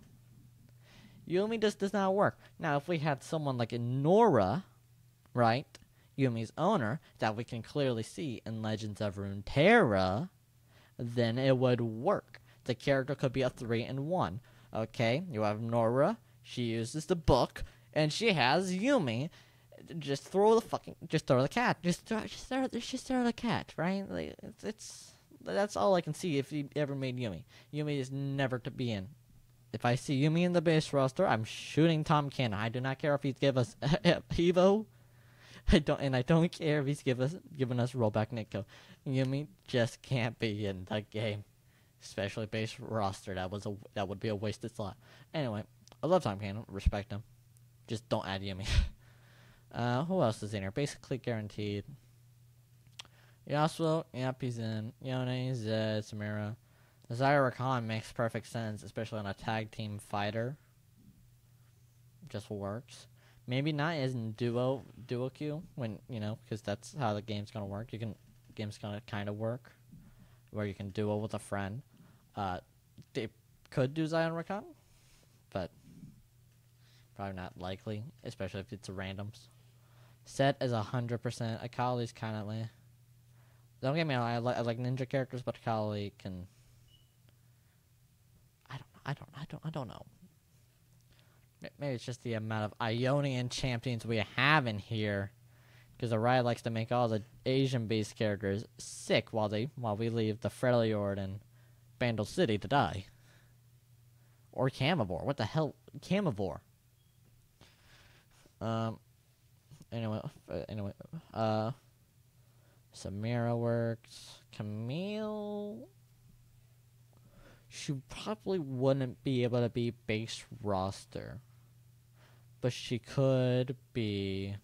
Yuumi just does not work. Now, if we had someone like Norra, right, Yuumi's owner, that we can clearly see in Legends of Runeterra, then it would work. The character could be a 3 and 1. Okay, you have Norra, she uses the book, and she has Yuumi. Just throw the fucking, just throw the cat. Just throw, just throw, just throw the cat, right? Like, it's, it's, that's all I can see if he ever made Yuumi, Yuumi is never to be in. If I see Yuumi in the base roster, I'm shooting Tom Cannon. I do not care if he's give us [laughs] Evo. [laughs] I don't, and I don't care if he's give us giving us rollback netcode. Yuumi just can't be in the game. especially base roster. That was a that would be a wasted slot. Anyway, I love Tom Cannon. Respect him. Just don't add Yuumi. [laughs] uh, who else is in here? Basically guaranteed. Yasuo, yep, he's in. Yone, Zed, Samira. Xayah Rakan makes perfect sense, especially on a tag team fighter. Just works. Maybe not as in duo duo queue when you know because that's how the game's gonna work. You can game's gonna kind of work where you can duo with a friend. Uh, they could do Xayah Rakan, but probably not likely, especially if it's a randoms. Sett is hundred percent. Akali's kind of like. Don't get me wrong. I, li- I like ninja characters, but Akali can. I don't. I don't. I don't. I don't know. Maybe it's just the amount of Ionian champions we have in here, because Riot likes to make all the Asian-based characters sick while they while we leave the Freljord and Bandle City to die. Or Camavor. What the hell, Camavor? Um. Anyway, uh, anyway, uh, Samira works. Camille. She probably wouldn't be able to be base roster, but she could be.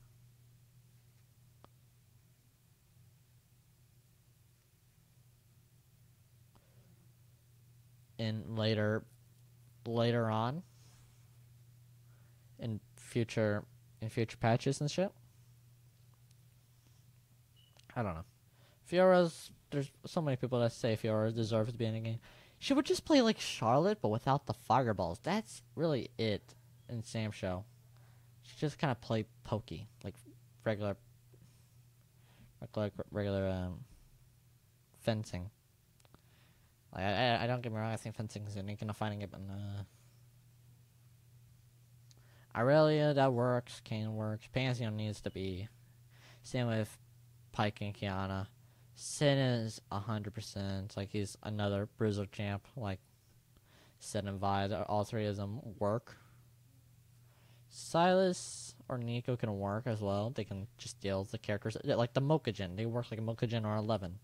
In later, later on. In future, in future patches and shit. I don't know. Fiora's there's so many people that say Fiora deserves to be in the game. She would just play like Charlotte, but without the fireballs. That's really it in SamSho. Just kind of play pokey, like regular, regular, regular um, fencing. Like I, I, don't get me wrong. I think fencing is unique enough finding it, but uh, Aurelia that works. Kayn works. Pantheon needs to be. Same with Pyke and Qiyana. Sin is hundred percent. Like he's another Bruiser champ. Like Sin and Vi, all three of them work. Sylas or Neeko can work as well. They can just deal with the characters like the Mokujin. They work like a Mokujin or eleven.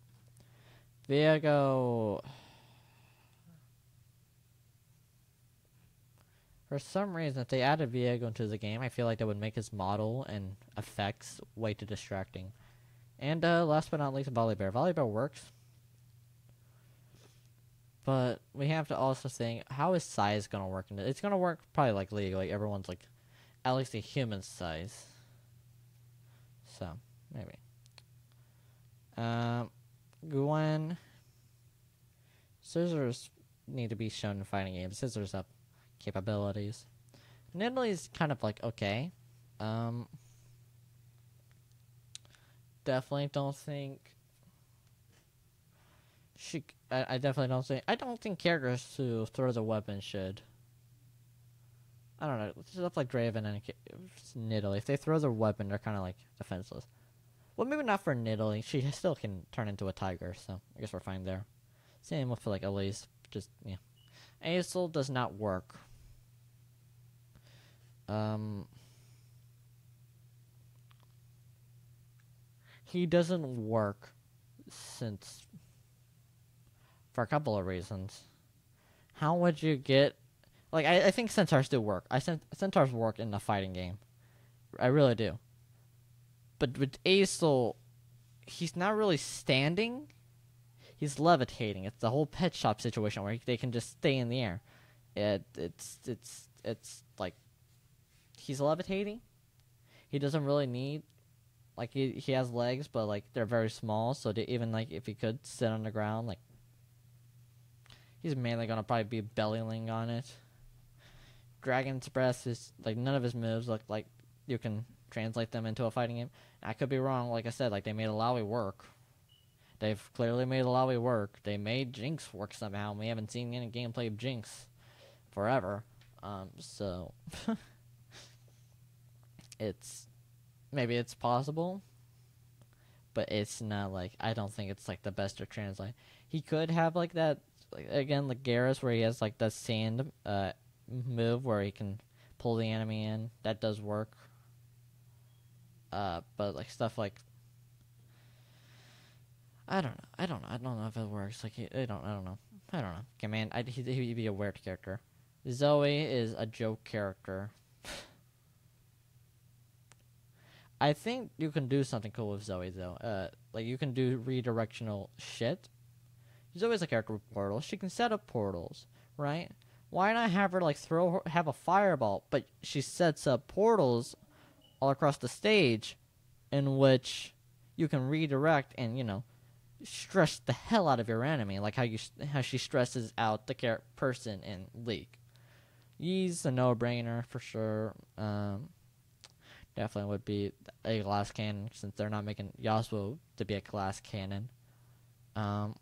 Viego. For some reason, if they added Viego into the game, I feel like that would make his model and effects way too distracting. And uh, last but not least, Volibear. Volibear works. But we have to also think, how is size going to work? It's going to work probably like League. Like everyone's like, at least a human size. So, maybe. Um, Gwen. Scissors need to be shown in fighting games. Scissors have capabilities. Nidalee's kind of like, okay. Um, definitely don't think she. I, I definitely don't think. I don't think characters who throw the weapon should. I don't know. Stuff like Draven and Nidalee. If they throw their weapon, they're kind of like defenseless. Well, maybe not for Nidalee. She [laughs] still can turn into a tiger, so I guess we're fine there. Same with like Elise. Just yeah. Aesol does not work. Um. he doesn't work since for a couple of reasons. How would you get like I, I think centaurs do work. I cent- centaurs work in the fighting game. I really do. But with Aesol, he's not really standing. He's levitating. It's the whole pet shop situation where they can just stay in the air. It it's it's it's like he's levitating. He doesn't really need like he he has legs, but like they're very small. So they, even like if he could sit on the ground, like he's mainly gonna probably be bellying on it. Dragon's Breath is like none of his moves look like you can translate them into a fighting game. I could be wrong. Like I said, like they made Illaoi work. They've clearly made Illaoi work. They made Jinx work somehow. We haven't seen any gameplay of Jinx forever. Um, so [laughs] it's maybe it's possible, but it's not like I don't think it's like the best to translate. He could have like that like, again, like Gaara, where he has like the sand uh move where he can pull the enemy in. That does work. Uh, but like stuff like I don't know. I don't know. I don't know if it works. Like I don't. I don't know. I don't know. Okay, man, I'd, he'd, he'd be a weird character. Zoe is a joke character. I think you can do something cool with Zoe though. Uh, like you can do redirectional shit. Zoe's a character with portals. She can set up portals, right? Why not have her like throw her, have a fireball, but she sets up portals all across the stage, in which you can redirect and you know stress the hell out of your enemy, like how you how she stresses out the person in League. He's a no-brainer for sure. Um, definitely would be a glass cannon since they're not making Yasuo to be a glass cannon. Um,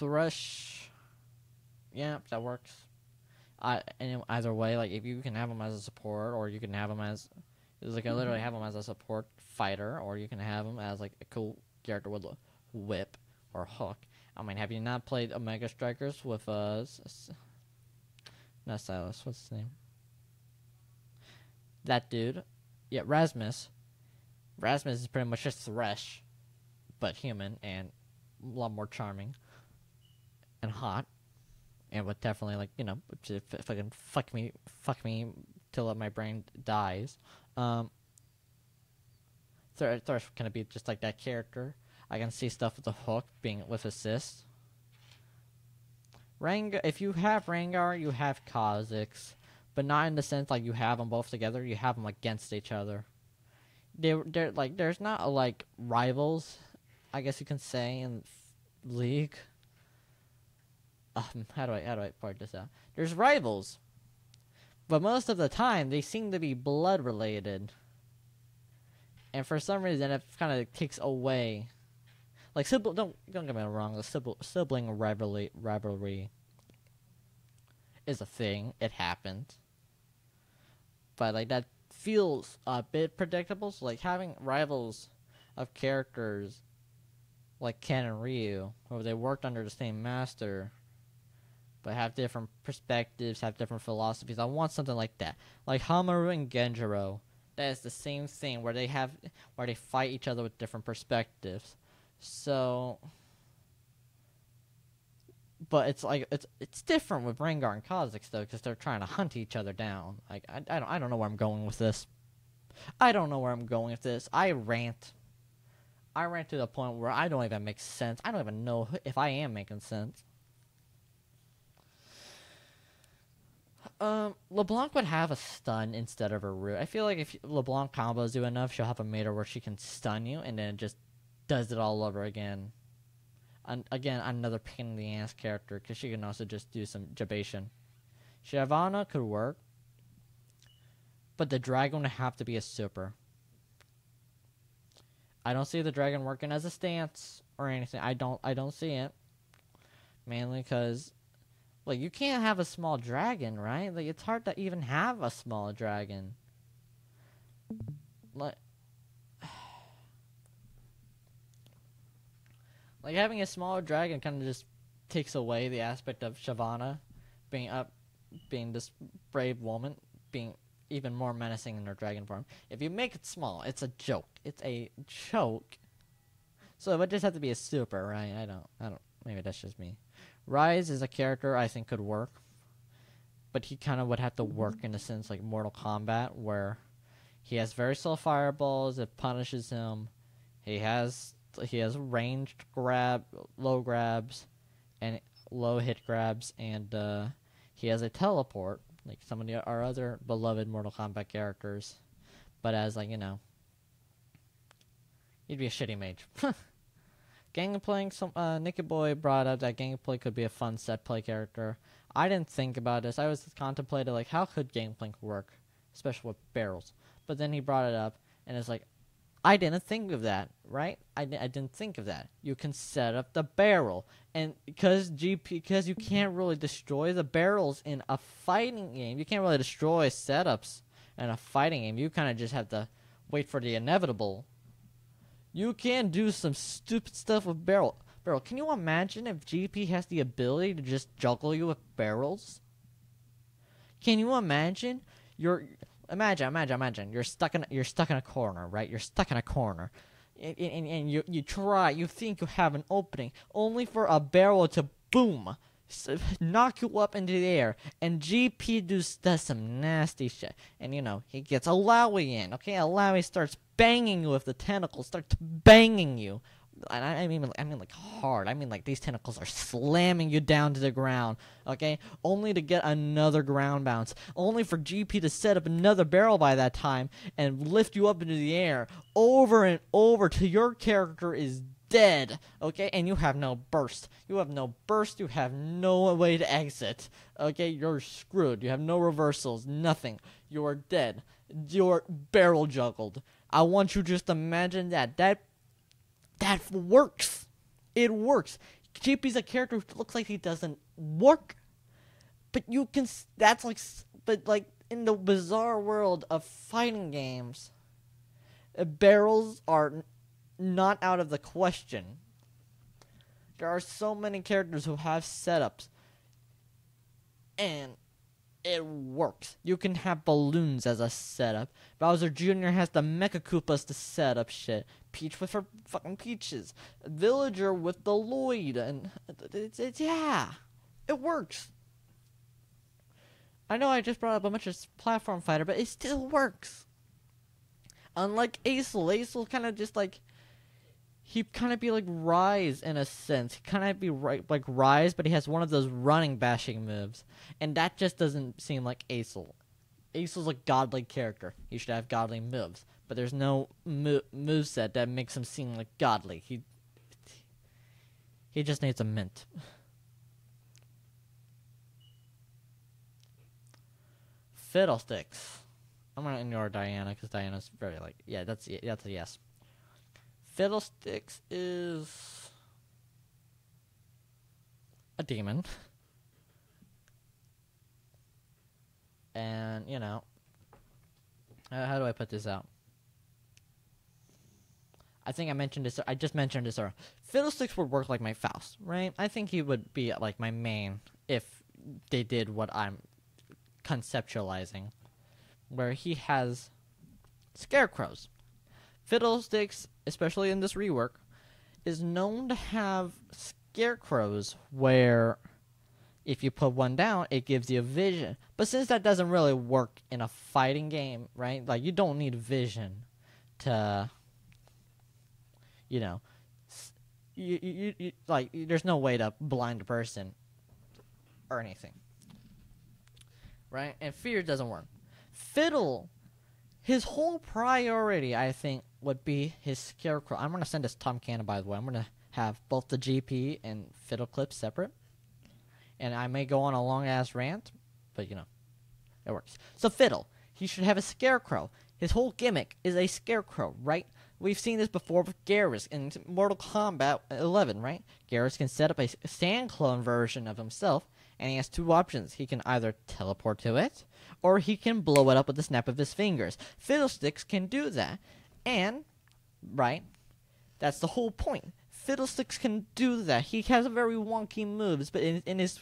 Thresh, yeah, that works. I and either way, like if you can have him as a support, or you can have him as, like I literally have him as a support fighter, or you can have him as like a cool character with a whip or hook. I mean, have you not played Omega Strikers with uh, not Sylas? What's his name? That dude, yeah, Rasmus. Rasmus is pretty much just Thresh, but human and a lot more charming and hot, and would definitely like you know fucking fuck me, fuck me till my brain dies. Um, Thresh Thresh can be just like that character. I can see stuff with the hook being with assist. Rengar, if you have Rengar, you have Kha'Zix, but not in the sense like you have them both together. You have them against each other. They they're like there's not like rivals, I guess you can say in League. Um, [laughs] how do I how do I part this out? There's rivals, but most of the time they seem to be blood related. And for some reason, it kind of takes away like sibling don't don't get me wrong the sibling, sibling rivalry rivalry is a thing it happens but like that feels a bit predictable so like having rivals of characters like ken and ryu where they worked under the same master but have different perspectives have different philosophies i want something like that like Haohmaru and Genjuro that is the same thing where they have where they fight each other with different perspectives so, but it's like it's it's different with Rengar and Kha'Zix though, because they're trying to hunt each other down. Like I, I don't I don't know where I'm going with this. I don't know where I'm going with this. I rant. I rant to the point where I don't even make sense. I don't even know if I am making sense. Um, LeBlanc would have a stun instead of a root. I feel like if LeBlanc combos you enough, she'll have a meter where she can stun you, and then just does it all over again. And again, another pain in the ass character because she can also just do some jabation. Shyvana could work, but the dragon would have to be a super. I don't see the dragon working as a stance or anything. I don't. I don't see it. Mainly because, like, you can't have a small dragon, right? Like, it's hard to even have a small dragon. Like, [sighs] Like having a smaller dragon kind of just takes away the aspect of Shyvana being up, being this brave woman, being even more menacing in her dragon form. If you make it small, it's a joke. It's a joke. So it would just have to be a super, right? I don't, I don't. Maybe that's just me. Ryze is a character I think could work, but he kind of would have to work in a sense like Mortal Kombat, where he has very slow fireballs. It punishes him. He has he has ranged grab, low grabs, and low hit grabs, and uh, he has a teleport, like some of the, our other beloved Mortal Kombat characters. But as like you know, he'd be a shitty mage. [laughs] Gangplank, some uh, Nicky Boy brought up that Gangplank could be a fun set play character. I didn't think about this. I was contemplating like how could Gangplank work, especially with barrels. But then he brought it up, and it's like, I didn't think of that, right? I, I didn't think of that. You can set up the barrel, and because GP, because you can't really destroy the barrels in a fighting game, you can't really destroy setups in a fighting game. You kind of just have to wait for the inevitable. You can do some stupid stuff with barrel. Barrel. Can you imagine if GP has the ability to just juggle you with barrels? Can you imagine? You're imagine, imagine, imagine. You're stuck in you're stuck in a corner, right? You're stuck in a corner. and, and, and you you try, you think you have an opening, only for a barrel to boom, knock you up into the air, and GP does, does some nasty shit, and you know he gets Illaoi in, okay, Illaoi starts banging you with the tentacles, starts banging you, and I, I mean I mean like hard, I mean like these tentacles are slamming you down to the ground, okay, only to get another ground bounce, only for GP to set up another barrel by that time and lift you up into the air over and over till your character is dead, okay? And you have no burst. You have no burst, you have no way to exit, okay? You're screwed. You have no reversals, nothing. You're dead. You're barrel juggled. I want you just imagine that. That that works. It works. GP's a character who looks like he doesn't work, but you can. That's like, but like in the bizarre world of fighting games, uh, barrels are not out of the question. There are so many characters who have setups, and it works. You can have balloons as a setup. Bowser Jr. has the Mecha Koopas to set up shit. Peach with her fucking peaches. Villager with the Lloyd, and it's, it's yeah, it works. I know I just brought up a bunch of platform fighter, but it still works. Unlike Acel, Acel kind of just like he kind of be like Ryze in a sense. He kind of be right like Ryze, but he has one of those running bashing moves, and that just doesn't seem like Acel. Acel's a godly character. He should have godly moves, but there's no mo- moveset that makes him seem like godly. He he just needs a mint. Fiddlesticks. I'm gonna ignore Diana because Diana's very like yeah that's y- that's a yes. Fiddlesticks is a demon. And, you know, uh, how do I put this out? I think I mentioned this. I just mentioned this. Earlier. Fiddlesticks would work like my Faust, right? I think he would be like my main if they did what I'm conceptualizing, where he has scarecrows. Fiddlesticks, especially in this rework, is known to have scarecrows where if you put one down, it gives you a vision. But since that doesn't really work in a fighting game, right? Like you don't need vision to, you know, you, you, you like there's no way to blind a person or anything, right? And fear doesn't work. Fiddle, his whole priority, I think, would be his scarecrow. I'm gonna send this Tom Cannon, by the way. I'm gonna have both the GP and Fiddle clips separate and I may go on a long ass rant, but you know, it works. So Fiddle, he should have a scarecrow. His whole gimmick is a scarecrow, right? We've seen this before with Geras in Mortal Kombat 11, right? Geras can set up a sand clone version of himself, and he has two options. He can either teleport to it, or he can blow it up with the snap of his fingers. Fiddlesticks can do that, and right, that's the whole point. Fiddlesticks can do that. He has very wonky moves, but in, in his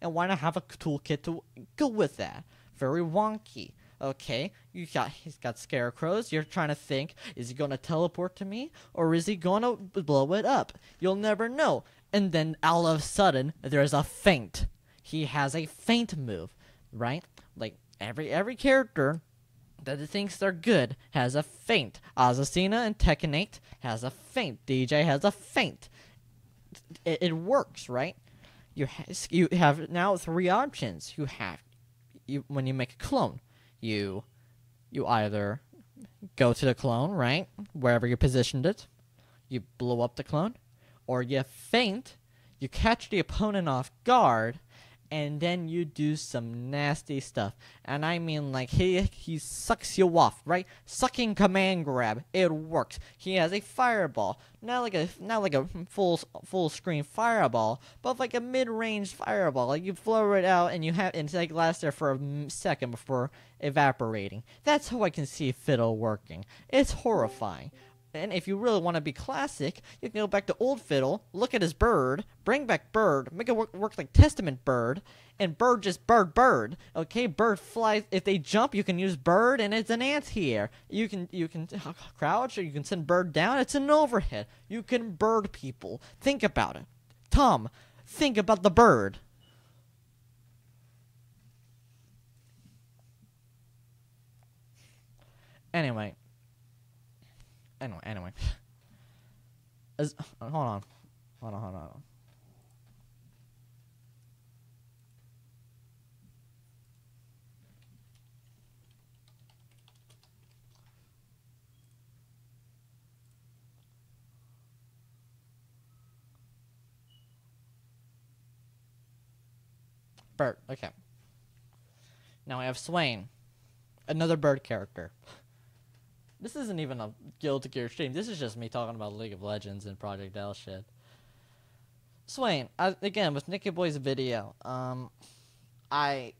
and why not have a toolkit to go with that? Very wonky. Okay, you got he's got scarecrows. You're trying to think: is he going to teleport to me, or is he going to blow it up? You'll never know. And then all of a sudden, there's a feint. He has a feint move, right? Like every every character that it thinks they're good has a feint. Azucena and Tekken 8 has a feint. DJ has a feint. It, it works, right? You ha- you have now three options. You have you when you make a clone, you you either go to the clone, right? Wherever you positioned it, you blow up the clone, or you feint, you catch the opponent off guard, and then you do some nasty stuff. And I mean like he he sucks you off, right? Sucking command grab. It works. He has a fireball. Not like a not like a full full screen fireball, but like a mid-range fireball. Like you blow it out and you have and like lasts there for a second before evaporating. That's how I can see Fiddle working. It's horrifying. And if you really want to be classic, you can go back to old fiddle, look at his bird, bring back bird, make it work, work like Testament bird, and bird just bird bird. Okay, bird flies. If they jump, you can use bird, and it's an anti-air. You can you can crouch, or you can send bird down. It's an overhead. You can bird people. Think about it, Tom. Think about the bird. Anyway. Anyway, anyway. As, hold on. Hold on, hold on. Bert, okay. Now I have Swain, another bird character. This isn't even a Guilty Gear stream. This is just me talking about League of Legends and Project L shit. Swain, I, again with Nicky Boy's video. Um, I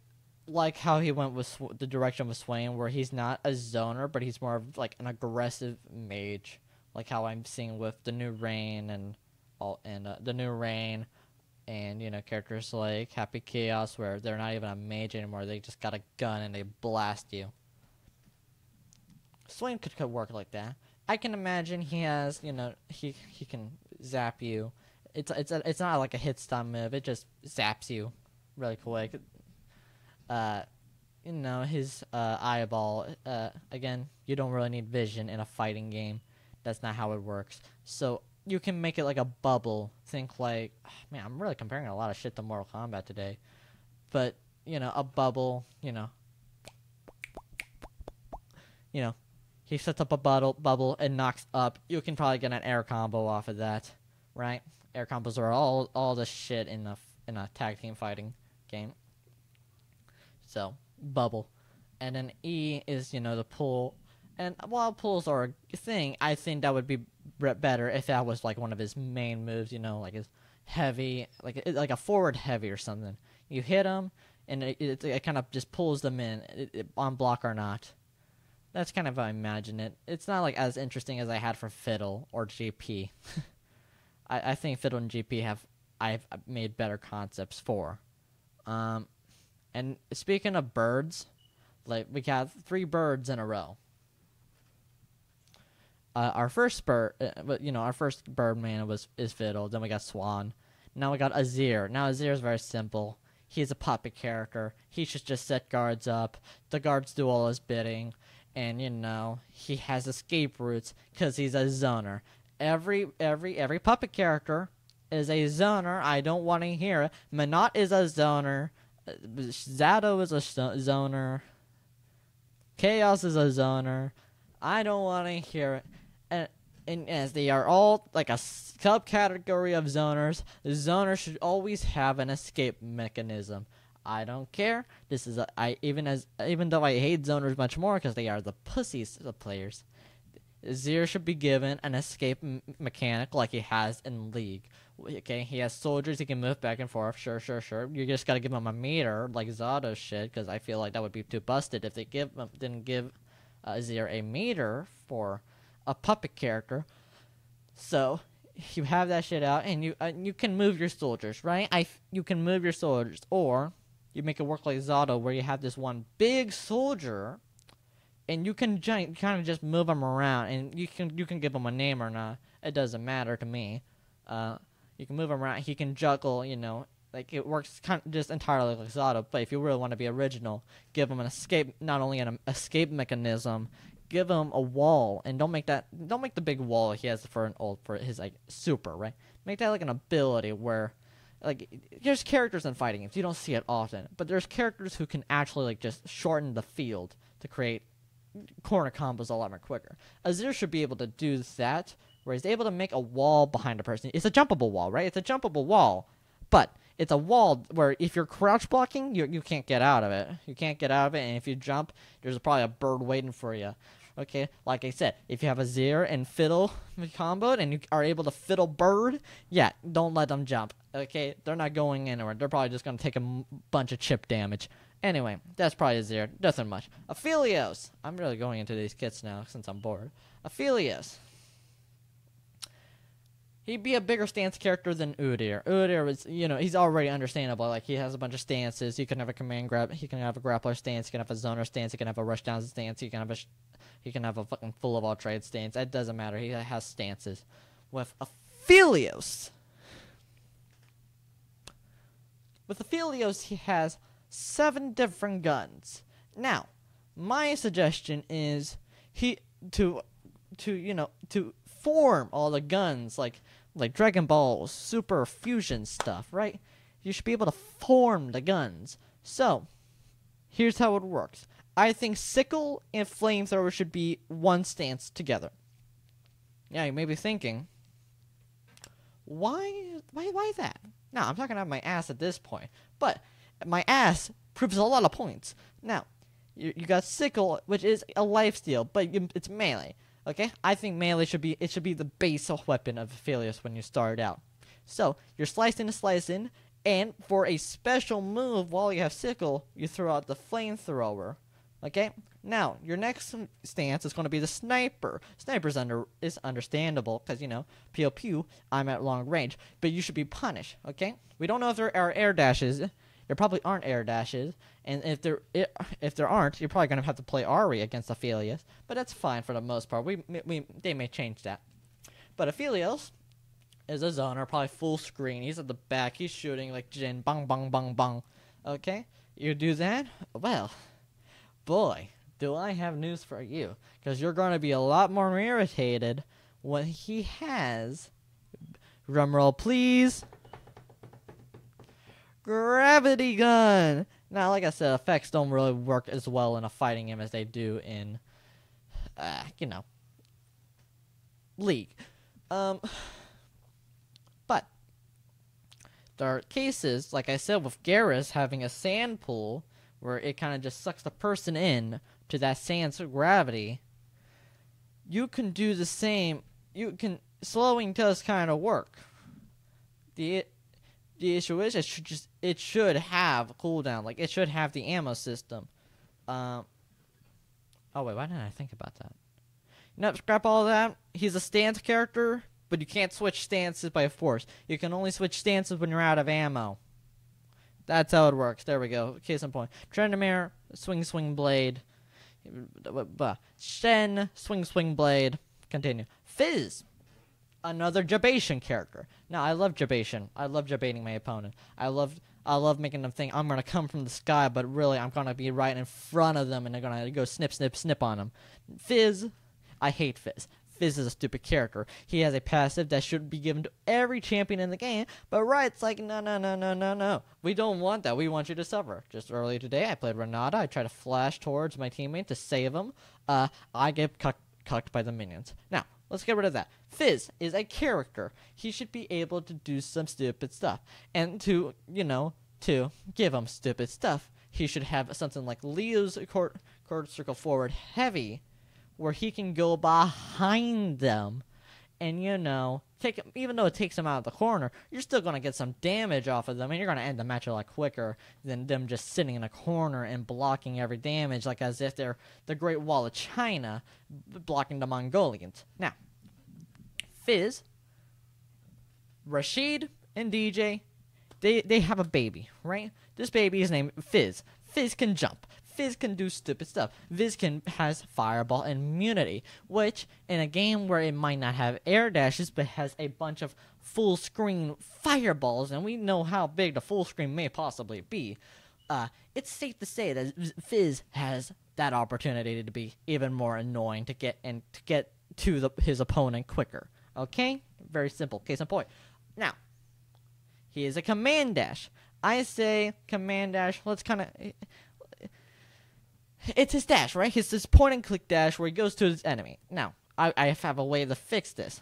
like how he went with sw- the direction with Swain, where he's not a zoner, but he's more of like an aggressive mage, like how I'm seeing with the new Rain and all and uh, the new Rain, and you know characters like Happy Chaos, where they're not even a mage anymore; they just got a gun and they blast you. Swain could, could work like that. I can imagine he has, you know, he he can zap you. It's it's a, it's not like a hit stun move. It just zaps you really quick. Uh, you know his uh, eyeball. Uh, again, you don't really need vision in a fighting game. That's not how it works. So you can make it like a bubble. Think like, man, I'm really comparing a lot of shit to Mortal Kombat today. But you know, a bubble. You know, you know, he sets up a bubble, bubble and knocks up. You can probably get an air combo off of that, right? Air combos are all all the shit in a in a tag team fighting game. So bubble, and then E is you know the pull. And while pulls are a thing, I think that would be better if that was like one of his main moves. You know, like his heavy, like like a forward heavy or something. You hit him, and it, it, it kind of just pulls them in, it, on block or not that's kind of how I imagine it. It's not like as interesting as I had for Fiddle or GP. [laughs] I, I think Fiddle and GP have I've made better concepts for. Um, and speaking of birds, like we got three birds in a row. Uh, our first bird, uh, you know, our first Birdman was is Fiddle. Then we got Swain. Now we got Azir. Now Azir is very simple. He's a puppet character. He should just set guards up. The guards do all his bidding and you know he has escape routes because he's a zoner. Every every every puppet character is a zoner. I don't want to hear it. Menat is a zoner. Zato is a zoner. Chaos is a zoner. I don't want to hear it. And, and as they are all like a subcategory of zoners, the zoners should always have an escape mechanism. I don't care. This is a, I even as even though I hate zoners much more because they are the pussies of players. Azir should be given an escape mechanic like he has in League. Okay, he has soldiers he can move back and forth. Sure, sure, sure. You just gotta give him a meter like Zato shit because I feel like that would be too busted if they give didn't give uh, Azir a meter for a puppet character. So you have that shit out and you uh, you can move your soldiers, right? I you can move your soldiers or you make it work like Zato, where you have this one big soldier, and you can kind of just move him around, and you can you can give him a name or not. It doesn't matter to me. Uh, you can move him around. He can juggle. You know, like it works kind of just entirely like Zato. But if you really want to be original, give him an escape. Not only an escape mechanism, give him a wall, and don't make that. Don't make the big wall he has for an old for his like super right. Make that like an ability where like there's characters in fighting games you don't see it often but there's characters who can actually like just shorten the field to create corner combos a lot more quicker. Azir should be able to do that where he's able to make a wall behind a person. It's a jumpable wall right? It's a jumpable wall but it's a wall where if you're crouch blocking you, you can't get out of it. You can't get out of it and if you jump there's probably a bird waiting for you Okay, like I said, if you have Azir and fiddle combo and you are able to fiddle bird, yeah, don't let them jump. Okay, they're not going anywhere. They're probably just gonna take a bunch of chip damage. Anyway, that's probably Azir. Nothing much. Aphelios. I'm really going into these kits now since I'm bored. Aphelios. He'd be a bigger stance character than Udyr. Udyr was, you know, he's already understandable. Like he has a bunch of stances. He can have a command grab. He can have a grappler stance. He can have a zoner stance. He can have a rush down stance. He can have a, he can have a fucking full of all trade stance. It doesn't matter. He has stances. With Aphelios, with Aphelios, he has seven different guns. Now, my suggestion is he to to you know to form all the guns like like Dragon Balls, Super Fusion stuff, right? You should be able to form the guns. So, here's how it works. I think Sickle and Flamethrower should be one stance together. Yeah, you may be thinking, why, why, why that? Now, I'm talking about my ass at this point, but my ass proves a lot of points. Now, you, you got Sickle, which is a lifesteal, but it's melee. Okay, I think melee should be it should be the base weapon of Aphelios when you start out. So you're slicing and slicing, and for a special move, while you have sickle, you throw out the flamethrower. Okay, now your next stance is going to be the sniper. Sniper's under is understandable because you know pew pew. I'm at long range, but you should be punished. Okay, we don't know if there are air dashes. There probably aren't air dashes, and if there if there aren't, you're probably gonna have to play Ahri against Aphelios. But that's fine for the most part. We we they may change that. But Aphelios is a zoner, probably full screen. He's at the back. He's shooting like Jhin, bang bang bang bang. Okay, you do that. Well, boy, do I have news for you, because you're gonna be a lot more irritated when he has. Drumroll, please gravity gun. Now, like I said, effects don't really work as well in a fighting game as they do in, uh, you know, League. Um, but there are cases, like I said, with Geras having a sand pool where it kind of just sucks the person in to that sand's gravity. You can do the same. You can slowing does kind of work. The the issue is it should just it should have cooldown. Like it should have the ammo system. Um. Oh wait, why didn't I think about that? Nope, scrap all that. He's a stance character, but you can't switch stances by force. You can only switch stances when you're out of ammo. That's how it works. There we go. Case in point. Tryndamere, swing, swing, blade. Shen, swing, swing, blade. Continue. Fizz, another Jabation character. Now I love Jabation. I love jabating my opponent. I love I love making them think I'm gonna come from the sky, but really I'm gonna be right in front of them and they're gonna go snip snip snip on them. Fizz, I hate Fizz. Fizz is a stupid character. He has a passive that should be given to every champion in the game, but Riot's like, no, no, no, no, no, no. We don't want that. We want you to suffer. Just earlier today, I played Renata. I tried to flash towards my teammate to save him. Uh, I get cucked, cucked by the minions. Now, Let's get rid of that. Fizz is a character. He should be able to do some stupid stuff. And to, you know, to give him stupid stuff, he should have something like Leo's court, court circle forward heavy, where he can go behind them and, you know, take even though it takes him out of the corner, you're still going to get some damage off of them, and you're going to end the match a lot quicker than them just sitting in a corner and blocking every damage, like as if they're the Great Wall of China blocking the Mongolians. Now, Fizz, Rashid, and DJ, they they have a baby, right? This baby is named Fizz. Fizz can jump. Fizz can do stupid stuff. Fizz can has fireball immunity, which in a game where it might not have air dashes but has a bunch of full screen fireballs, and we know how big the full screen may possibly be, uh, it's safe to say that Fizz has that opportunity to be even more annoying to get and to get to the, his opponent quicker. Okay, very simple. Case in point. Now, he is a command dash. I say command dash. Let's kind of it's his dash, right? It's this point and click dash where he goes to his enemy. Now, I, I have a way to fix this.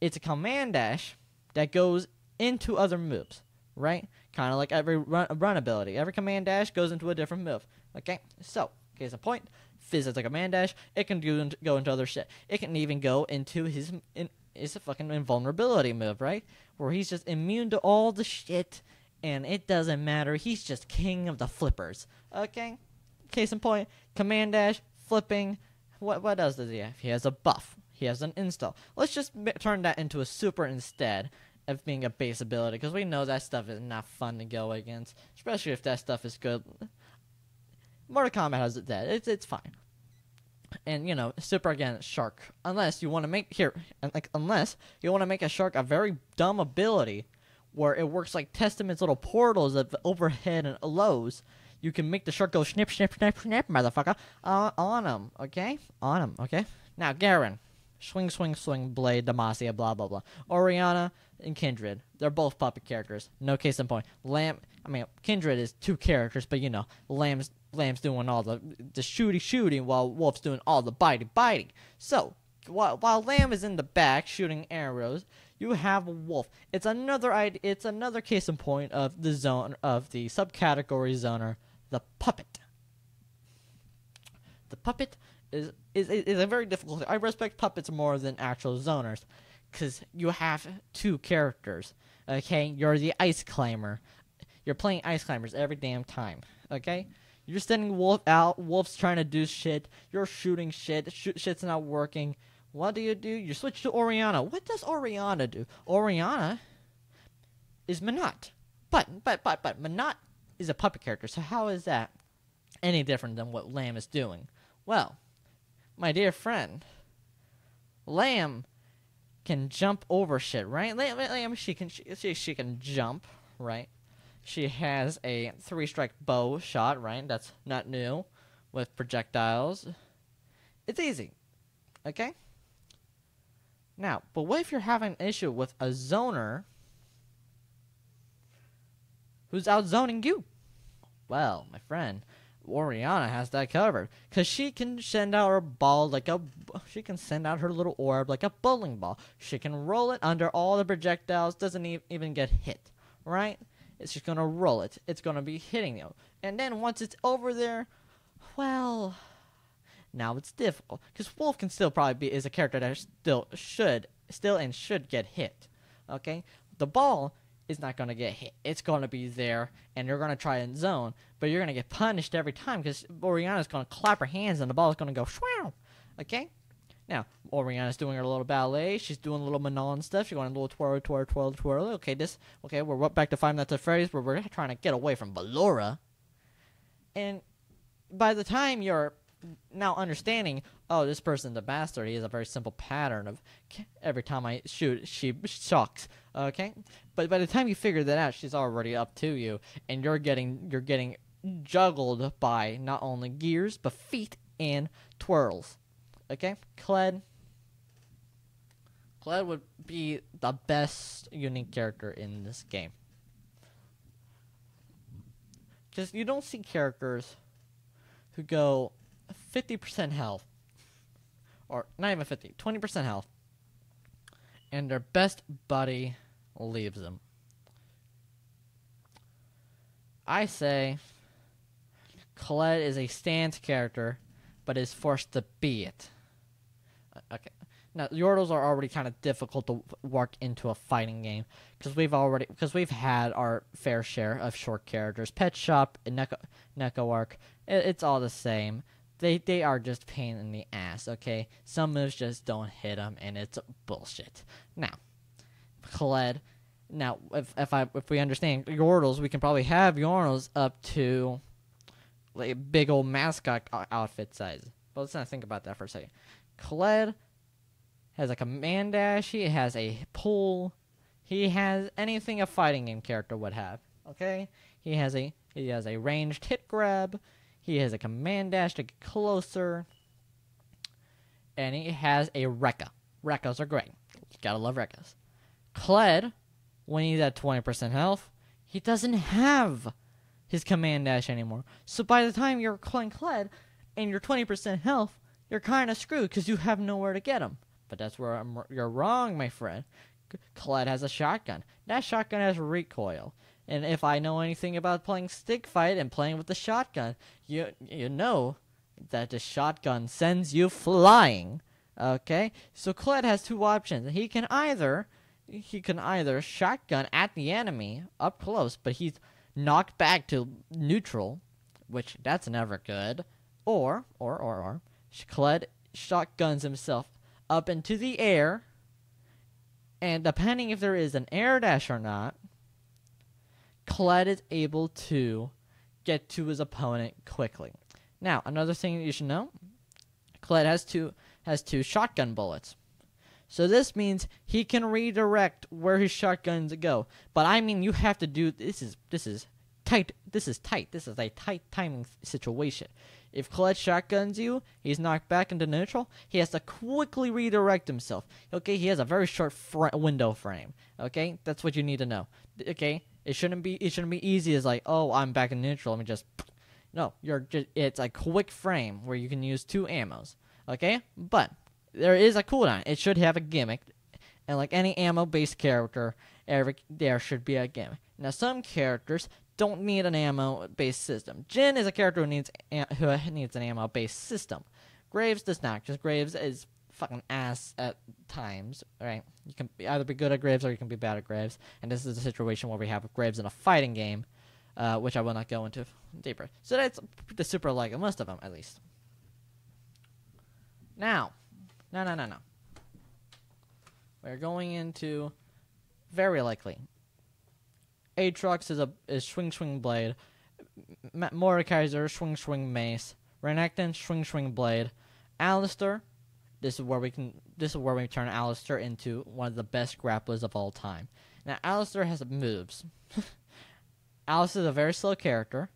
It's a command dash that goes into other moves, right? Kind of like every run, run ability. Every command dash goes into a different move. Okay, so case in point, Fizz is a command dash. It can do go into other shit. It can even go into his in, a fucking invulnerability move, right? Where he's just immune to all the shit, and it doesn't matter. He's just king of the flippers. Okay, case in point, command dash, flipping. What what else does he have? He has a buff. he has an install. Let's just turn that into a super instead of being a base ability because we know that stuff is not fun to go against, especially if that stuff is good. Mortal Kombat has it dead. It's it's fine. And you know, super again, shark. Unless you want to make here, like unless you want to make a shark a very dumb ability, where it works like Testament's little portals of overhead and lows. You can make the shark go snip, snip, snip, snip, motherfucker, uh, on him. Okay, on him. Okay. Now, Garen, swing, swing, swing, blade, Demacia, blah blah blah. Orianna and Kindred, they're both puppet characters. No case in point. Lamb, I mean, Kindred is two characters, but you know, Lamb's Lamb's doing all the the shooty shooting while Wolf's doing all the biting biting. So while while Lamb is in the back shooting arrows, you have Wolf. It's another It's another case in point of the zone of the subcategory zoner, the puppet. The puppet is is is a very difficult. I respect puppets more than actual zoners, because you have two characters. Okay, you're the ice climber. You're playing ice climbers every damn time. Okay, you're sending Wolf out. Wolf's trying to do shit. You're shooting shit. Sh- shit's not working. What do you do? You switch to Orianna. What does Orianna do? Orianna is Menat. But but but but Menat is a puppet character. So how is that any different than what Lamb is doing? Well, my dear friend, Lamb can jump over shit, right? Lamb, Lamb she can she, she, she can jump, right? She has a three strike bow shot, right? That's not new with projectiles. It's easy. Okay? Now, but what if you're having an issue with a zoner who's out zoning you? Well, my friend, Orianna has that covered because she can send out her ball like a she can send out her little orb like a bowling ball. She can roll it under all the projectiles, doesn't e- even get hit, right? It's just gonna roll it. It's gonna be hitting you, and then once it's over there, well, now it's difficult because Wolf can still probably be is a character that still should still and should get hit. Okay, the ball is not gonna get hit. It's gonna be there, and you're gonna try and zone, but you're gonna get punished every time because Orianna's gonna clap her hands and the ball is gonna go shwow. Okay. Now, Orianna's doing her little ballet. She's doing a little Manon stuff. She's going a little twirl, twirl, twirl, twirl. Okay, this. Okay, we're back to Five Nights at Freddy's, where we're trying to get away from Ballora. And by the time you're now understanding, oh, this person's a bastard. He has a very simple pattern of every time I shoot, she shocks. Okay, but by the time you figure that out, she's already up to you, and you're getting you're getting juggled by not only gears but feet and twirls. Okay, Kled Kled would be the best unique character in this game. Because you don't see characters who go 50% health, or not even 50, 20% health, and their best buddy leaves them. I say Colette is a stance character, but is forced to be it. Uh, Okay. Now Yordles are already kind of difficult to work into a fighting game because we've already because we've had our fair share of short characters. Pet Shop and Neko Neko Arc, i it's all the same. They they are just pain in the ass. Okay, some moves just don't hit them, and it's bullshit. Now, Kled. Now, if if I if we understand Yordles, we can probably have Yordles up to like big old mascot outfit size. But let's not think about that for a second. Kled has a command dash. He has a pull. He has anything a fighting game character would have. Okay, he has a he has a ranged hit grab. He has a command dash to get closer, and he has a Rekka. Rekkas are great. You gotta love Rekkas. Kled, when he's at twenty percent health, he doesn't have his command dash anymore. So by the time you're playing Kled and you're 20% health, you're kind of screwed because you have nowhere to get him. But that's where I'm, you're wrong, my friend. C- Kled has a shotgun. That shotgun has recoil. And if I know anything about playing stick fight and playing with the shotgun, you you know that the shotgun sends you flying. Okay? So Kled has two options. He can either he can either shotgun at the enemy up close, but he's knocked back to neutral, which that's never good. Or or or or Kled shotguns himself up into the air, and depending if there is an air dash or not, Kled is able to get to his opponent quickly. Now, another thing you should know, Kled has two has two shotgun bullets. So this means he can redirect where his shotguns go. But I mean you have to do this is this is tight this is tight. This is a tight timing situation. If Kled shotguns you, he's knocked back into neutral. He has to quickly redirect himself. Okay, he has a very short fr- window frame. Okay, that's what you need to know. Okay, it shouldn't be it shouldn't be easy as like oh I'm back in neutral. Let me just no. You're just it's a quick frame where you can use two ammos. Okay, but there is a cooldown. It should have a gimmick, and like any ammo-based character, every there should be a gimmick. Now some characters don't need an ammo-based system. Jhin is a character who needs who needs an ammo-based system. Graves does not, because Graves is fucking ass at times, right? You can either be good at Graves or you can be bad at Graves, and this is a situation where we have Graves in a fighting game, uh, which I will not go into deeper. So that's the super like most of them, at least. Now, no, no, no, no. We're going into very likely. Aatrox is a is swing swing blade. Mordekaiser swing swing mace. Renekton swing swing blade. Alistar. This is where we can. This is where we turn Alistar into one of the best grapplers of all time. Now Alistar has moves. [laughs] Alistar is a very slow character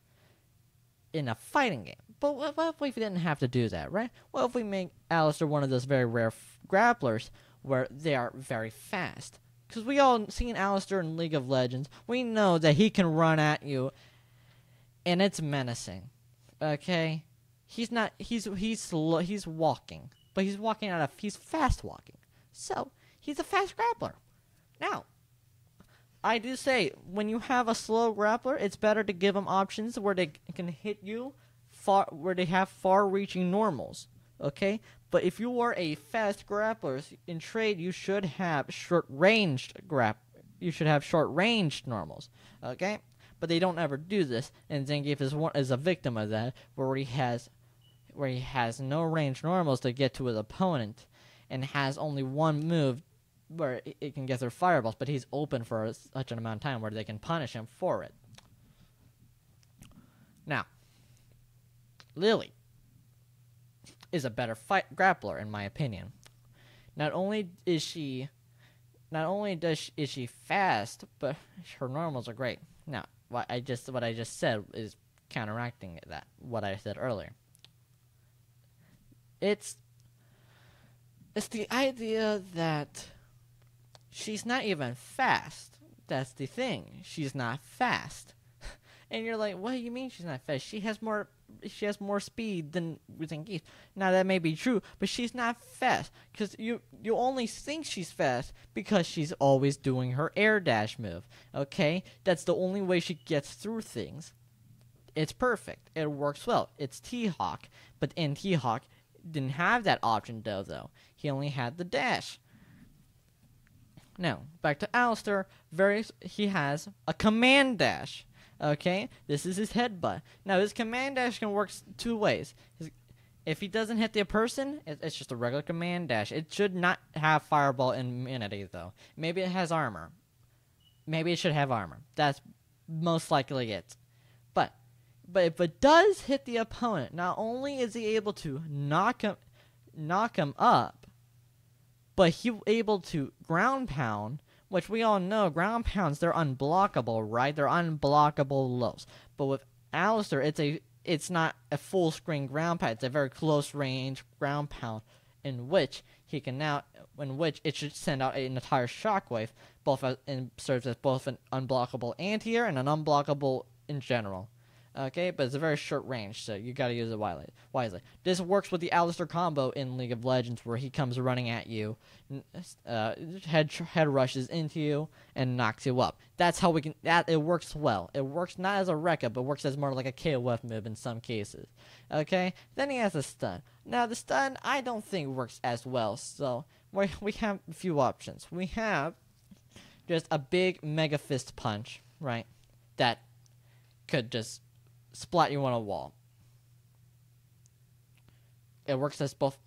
in a fighting game. But what, what, if we didn't have to do that, right? What if we make Alistar one of those very rare f- grapplers where they are very fast? Because we all seen Alistar in League of Legends. We know that he can run at you, and it's menacing. Okay, he's not. He's he's. He's walking, but he's walking out of. He's fast walking. So he's a fast grappler. Now, I do say when you have a slow grappler, it's better to give them options where they can hit you far where they have far-reaching normals. Okay, but if you are a fast grappler in trade, you should have short-ranged grap. You should have short-ranged normals. Okay, but they don't ever do this, and Zangief is one is a victim of that, where he has where he has no range normals to get to his opponent, and has only one move where it, can get their fireballs, but he's open for such an amount of time where they can punish him for it. Now, Lily is a better fight grappler in my opinion. Not only is she not only does she, is she fast, but [laughs] her normals are great. Now, what I just what I just said is counteracting that what I said earlier. It's it's the idea that she's not even fast. That's the thing. She's not fast. [laughs] and you're like, what do you mean she's not fast? She has more she has more speed than Zangief. Now that may be true, but she's not fast because you you only think she's fast because she's always doing her air dash move. Okay, that's the only way she gets through things. It's perfect. It works well. It's T Hawk, but in T Hawk didn't have that option though. Though he only had the dash. Now back to Alistar. Very he has a command dash. Okay, this is his headbutt. Now his command dash can work two ways. His, if he doesn't hit the person, it, it's just a regular command dash. It should not have fireball immunity though. Maybe it has armor. Maybe it should have armor. That's most likely it. But but if it does hit the opponent, not only is he able to knock him knock him up, but he able to ground pound which we all know ground pounds they're unblockable, right? They're unblockable lows. But with Alistar, it's a it's not a full screen ground pound. It's a very close range ground pound in which he can now in which it should send out an entire shockwave, both uh, as, and serves as both an unblockable anti-air and an unblockable in general. Okay, but it's a very short range, so you gotta use it wisely. This works with the Alistar combo in League of Legends, where he comes running at you, uh, head head rushes into you, and knocks you up. That's how we can. That it works well. It works not as a Rekka, but works as more like a KOF move in some cases. Okay, then he has a stun. Now the stun I don't think works as well. So we we have a few options. We have just a big mega fist punch, right? That could just splat you on a wall. It works as both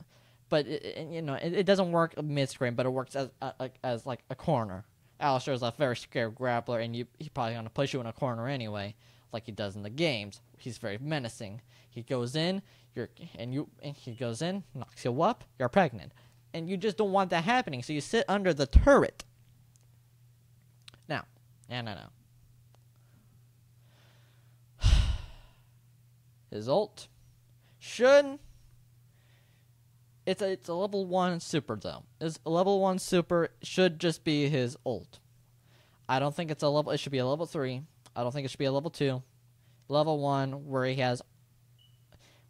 but it, you know it, it doesn't work mid screen, but it works as uh, like- as like a corner. Alistar is a very scared grappler, and you he's probably gonna push you in a corner anyway, like he does in the games. He's very menacing. He goes in, you're and you and he goes in, knocks you up, you're pregnant, and you just don't want that happening. So you sit under the turret. Now, no, no, no. His ult should it's a it's a level one super though. His level one super should just be his ult. I don't think it's a level. It should be a level three. I don't think it should be a level two. Level one where he has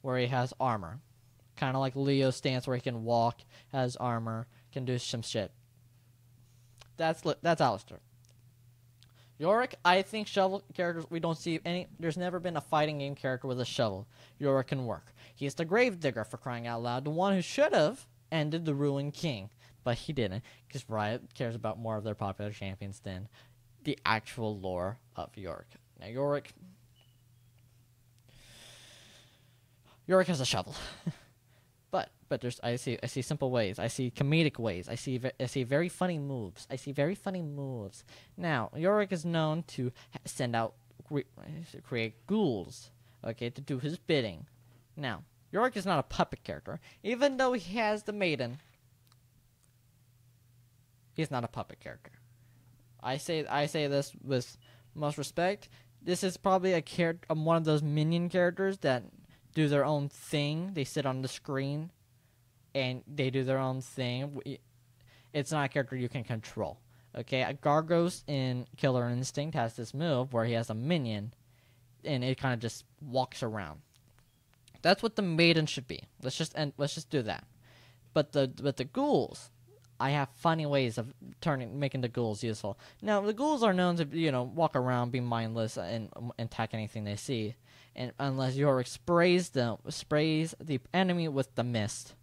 where he has armor, kind of like Leo's stance where he can walk, has armor, can do some shit. That's that's Alistar. Yorick, I think shovel characters we don't see any. There's never been a fighting game character with a shovel. Yorick can work. He's the Gravedigger for crying out loud, the one who should have ended the Ruined King, but he didn't, because Riot cares about more of their popular champions than the actual lore of Yorick. Now Yorick, Yorick has a shovel, [laughs] but there's I see I see simple ways. I see comedic ways. I see I see very funny moves. I see very funny moves. Now Yorick is known to send out cre- create ghouls, okay, to do his bidding. Now Yorick is not a puppet character, even though he has the maiden. He's not a puppet character. I say I say this with most respect. This is probably a character, one of those minion characters that do their own thing. They sit on the screen, and they do their own thing. It's not a character you can control. Okay, a Gargos in Killer Instinct has this move where he has a minion, and it kind of just walks around. That's what the maiden should be. Let's just and let's just do that. But the but the ghouls, I have funny ways of turning making the ghouls useful. Now the ghouls are known to you know walk around, be mindless, and, and attack anything they see, and unless Yorick sprays them sprays the enemy with the mist,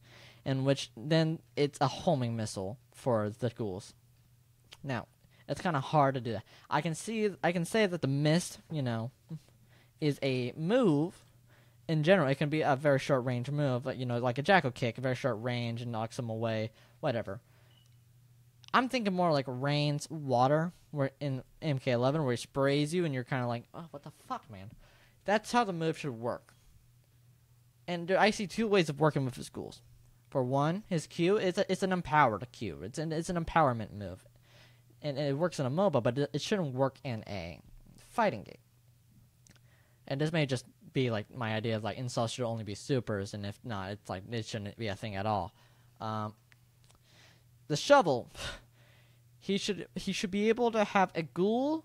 in which then it's a homing missile for the ghouls. Now it's kind of hard to do that. I can see I can say that the mist, you know, is a move in general, it can be a very short range move, you know, like a jackal kick, a very short range and knocks them away, whatever. I'm thinking more like rains water, where in MK11, where he sprays you and you're kind of like, oh, what the fuck, man? That's how the move should work. And there, I see two ways of working with his schools. For one, his Q is a, it's an empowered Q. It's an it's an empowerment move, and, and it works in a MOBA, but it, it shouldn't work in a fighting game. And this may just be like my idea of like insults should only be supers, and if not, it's like it shouldn't be a thing at all. Um, the shovel, [sighs] he should he should be able to have a ghoul.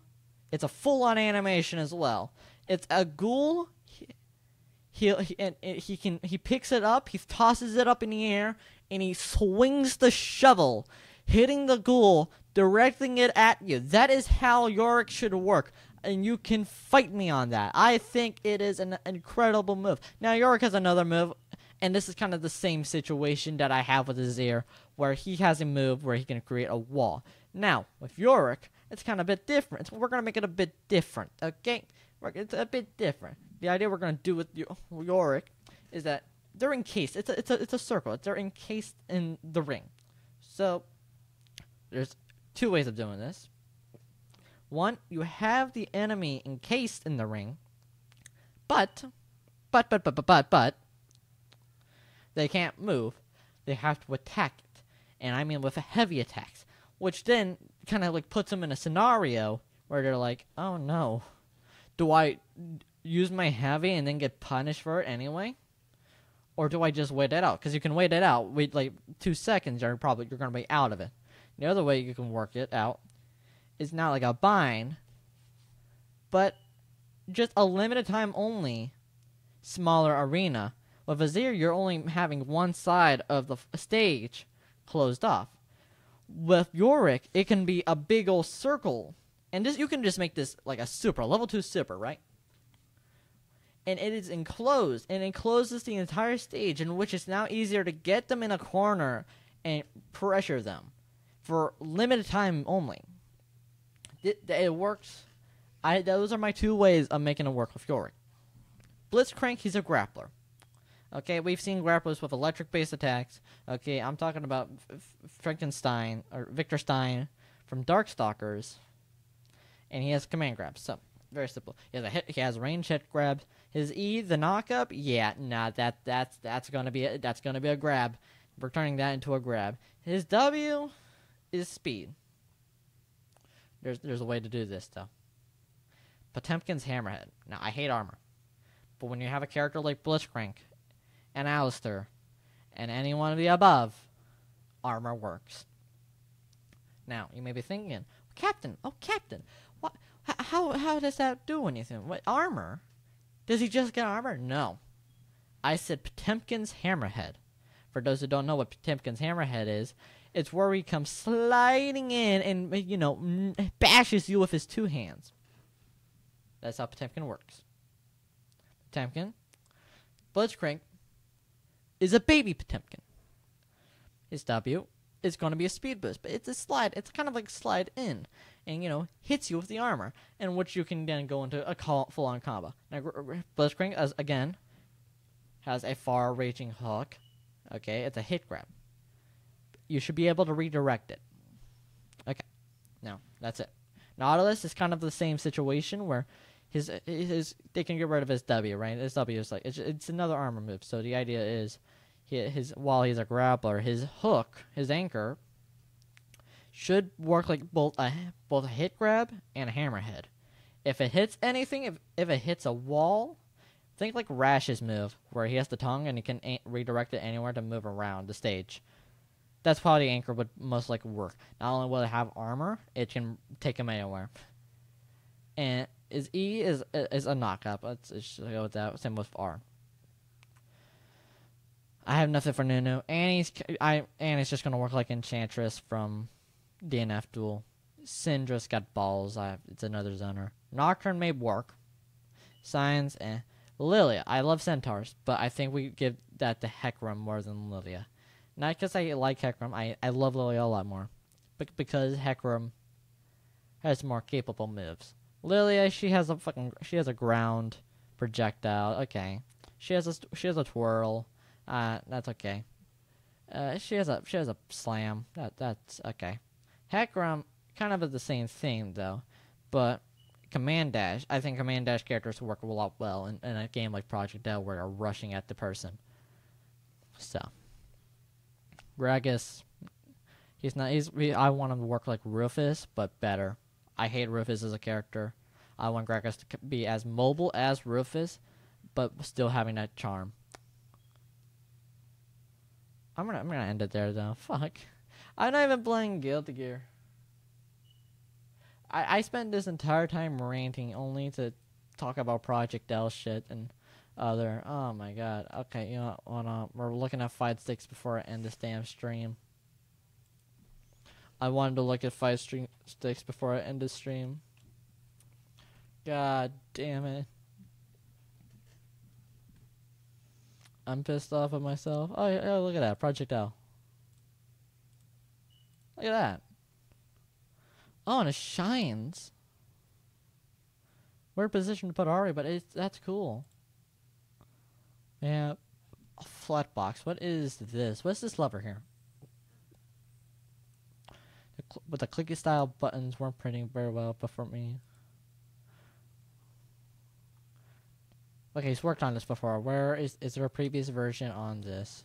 It's a full on animation as well. It's a ghoul. He, he, and and he can he picks it up. He tosses it up in the air, and he swings the shovel, hitting the ghoul, directing it at you. That is how Yorick should work and you can fight me on that. I think it is an incredible move. Now Yorick has another move, and this is kind of the same situation that I have with Azir, where he has a move where he can create a wall. Now with Yorick, it's kind of a bit different. We're gonna make it a bit different, okay? It's a bit different. The idea we're gonna do with Yorick is that they're encased. It's a it's a it's a circle. They're encased in the ring. So there's two ways of doing this. One, you have the enemy encased in the ring, but, but, but, but, but, but, but, they can't move. They have to attack it, and I mean with a heavy attacks, which then kind of like puts them in a scenario where they're like, oh no, do I use my heavy and then get punished for it anyway? Or do I just wait it out? Because you can wait it out. Wait like two seconds, you're probably you're gonna be out of it. The other way you can work it out is not like a bind, but just a limited time only smaller arena. With Azir, you're only having one side of the stage closed off. With Yorick, it can be a big old circle, and this you can just make this like a super level two super, right? And it is enclosed, and encloses the entire stage, in which it's now easier to get them in a corner and pressure them for limited time only it, it works. I those are my two ways of making it work with Yorick. Blitzcrank, he's a grappler. Okay, we've seen grapplers with electric-based attacks. Okay, I'm talking about Frankenstein or Victor Stein from Darkstalkers, and he has command grabs. So very simple. He has a hit. He has range hit grabs. His E, the knockup, yeah, nah, that that's that's gonna be a, that's gonna be a grab. We're turning that into a grab. His W is speed. There's there's a way to do this though. Potemkin's Hammerhead. Now I hate armor, but when you have a character like Blitzcrank and Alistar and any one of the above, armor works. Now you may be thinking, Captain, oh Captain, what? How how does that do anything? What armor? Does he just get armor? No. I said Potemkin's Hammerhead. For those who don't know what Potemkin's Hammerhead is, it's where he comes sliding in and you know bashes you with his two hands. That's how Potemkin works. Potemkin, Blitzcrank, is a baby Potemkin. His W is going to be a speed boost, but it's a slide. It's kind of like slide in, and you know hits you with the armor, and which you can then go into a full-on combo. Now Blitzcrank, as again, has a far-reaching hook. Okay, it's a hit grab. You should be able to redirect it. Okay, now that's it. Nautilus is kind of the same situation where his his they can get rid of his W, right? His W is like it's, it's another armor move. So the idea is, his while he's a grappler, his hook, his anchor, should work like both a both a hit grab and a hammerhead. If it hits anything, if if it hits a wall, think like Rash's move, where he has the tongue and he can a- redirect it anywhere to move around the stage. That's how the anchor would most likely work. Not only will it have armor, it can take him anywhere. And is E is is a knockup. Let's just go with that. Same with R. I have nothing for Nunu. Annie's I Annie's just gonna work like Enchantress from DNF Duel. Syndra's got balls. I it's another zoner. Nocturne may work. Signs, eh. Lilia, I love centaurs, but I think we give that to Hecarim more than Lilia. Not because I like Hecarim, I, I love Lilia a lot more, but because Hecarim has more capable moves. Lilia, she has a fucking she has a ground projectile. Okay, she has a she has a twirl. Uh, that's okay. Uh, she has a she has a slam. That that's okay. Hecarim kind of the same thing though, but command dash. I think command dash characters work a lot well in, in a game like Project L where you're rushing at the person. So, Gragas, he's not. He's. He, I want him to work like Rufus, but better. I hate Rufus as a character. I want Gragas to be as mobile as Rufus, but still having that charm. I'm gonna. I'm gonna end it there though. Fuck. I'm not even playing Guilty Gear. I, I spent this entire time ranting only to talk about Project L shit and other. Oh my god. Okay, you know what? Uh, we're looking at fight sticks before I end this damn stream. I wanted to look at fight stream sticks before I end the stream. God damn it. I'm pissed off at myself. Oh, yeah, look at that. Project L. Look at that. Oh, and it shines. Weird position to put Ahri, but it's that's cool. Yeah. A flat box. What is this? What's this lever here? The but the clicky style buttons weren't printing very well before me. Okay, he's worked on this before. Where is is there a previous version on this?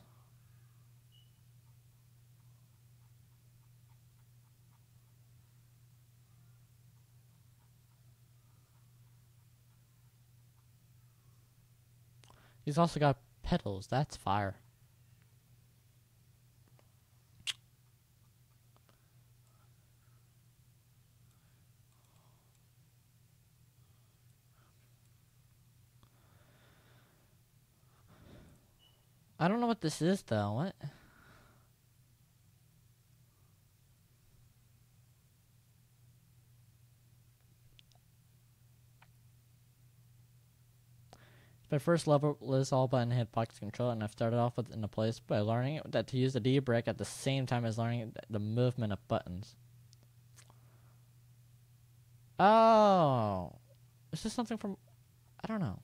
He's also got petals. That's fire. I don't know what this is though. What? My first level is all button hitbox control, and I've started off with in a place by learning that to use the D brick at the same time as learning the movement of buttons. Oh, is this something from? I don't know.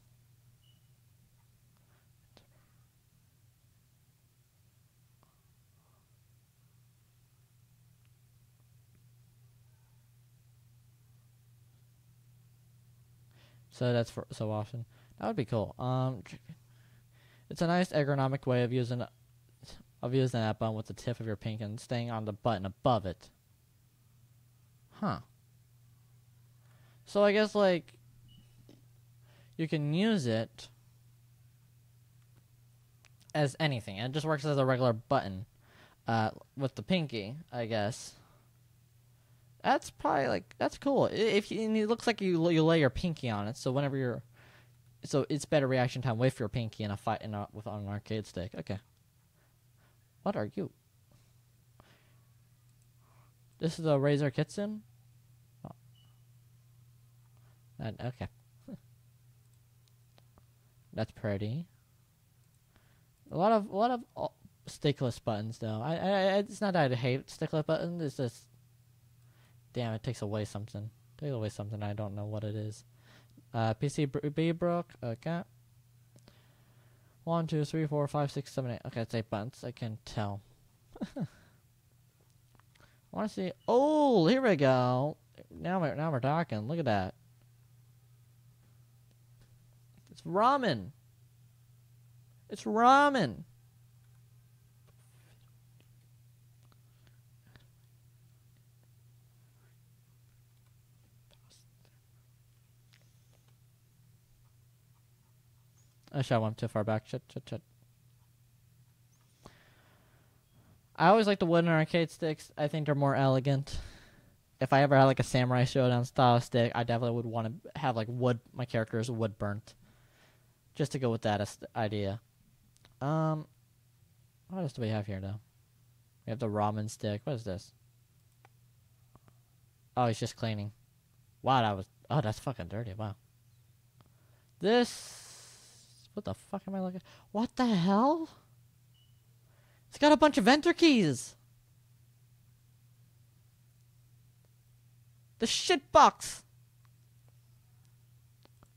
So that's for so often. That would be cool. Um, it's a nice ergonomic way of using of using that button with the tip of your pinky and staying on the button above it. Huh. So I guess like you can use it as anything. It just works as a regular button uh, with the pinky, I guess. That's probably like that's cool. If you, it looks like you you lay your pinky on it, so whenever you're, so it's better reaction time with your pinky in a fight in a, with on an arcade stick. Okay. What are you? This is a Razer Kitsune. Oh. And, okay. [laughs] That's pretty. A lot of a lot of uh, stickless buttons though. I, I it's not that I hate stickless buttons. It's just damn it takes away something. Takes away something. I don't know what it is. Uh, PCB broke. Okay. One, two, three, four, five, six, seven, eight. Okay, it's eight buttons. I can tell. I want to see. Oh, here we go. Now we're now we're talking. Look at that. It's ramen. It's ramen. I shot one too far back. Shit, shit, shit. I always like the wooden arcade sticks. I think they're more elegant. If I ever had like a Samurai Shodown style stick, I definitely would want to have like wood. My characters wood burnt, just to go with that idea. Um, what else do we have here though? We have the ramen stick. What is this? Oh, he's just cleaning. Wow, that was. Oh, that's fucking dirty. Wow. This what the fuck am I looking? What the hell? It's got a bunch of enter keys. The shit box.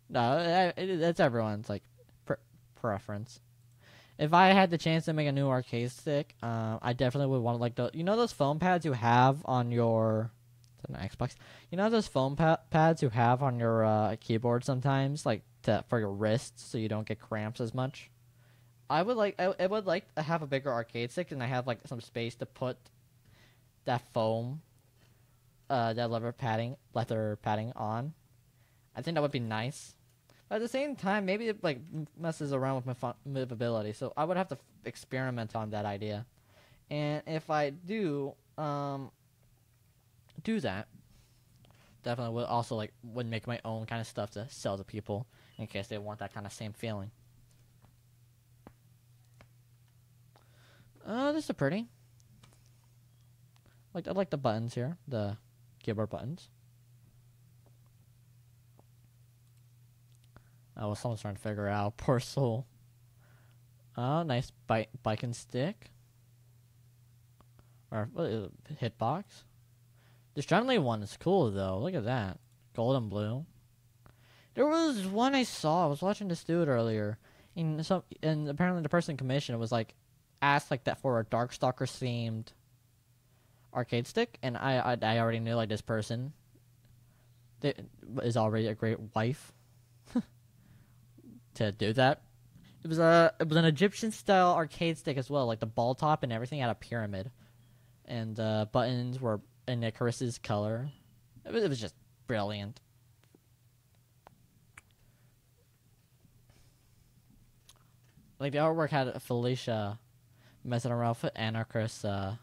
No, it's everyone's like pre preference. If I had the chance to make a new arcade stick, uh, I definitely would want like the you know those foam pads you have on your an Xbox. You know those foam pa pads you have on your uh, keyboard sometimes, like to for your wrists, so you don't get cramps as much. I would like I, I would like to have a bigger arcade stick, and I have like some space to put that foam, uh, that leather padding, leather padding on. I think that would be nice. But at the same time, maybe it like messes around with my movability, so I would have to experiment on that idea. And if I do, um, do that, definitely would also like would make my own kind of stuff to sell to people in case they want that kind of same feeling. Uh, this is pretty. Like I like the buttons here, the keyboard buttons. Oh, well, someone's trying to figure out. [laughs] Poor soul. Oh, nice bike, bike and stick. Or uh, hitbox. This John one is cool though. Look at that, gold and blue. There was one I saw. I was watching this dude earlier, and some and apparently the person commissioned was like asked like that for a Darkstalker themed arcade stick, and I, I I already knew like this person is already a great wife [laughs] to do that. It was a it was an Egyptian style arcade stick as well, like the ball top and everything had a pyramid, and uh, buttons were in Icarus's color. It was, it was just brilliant. Like the artwork had Felicia messing around with Anakaris, uh,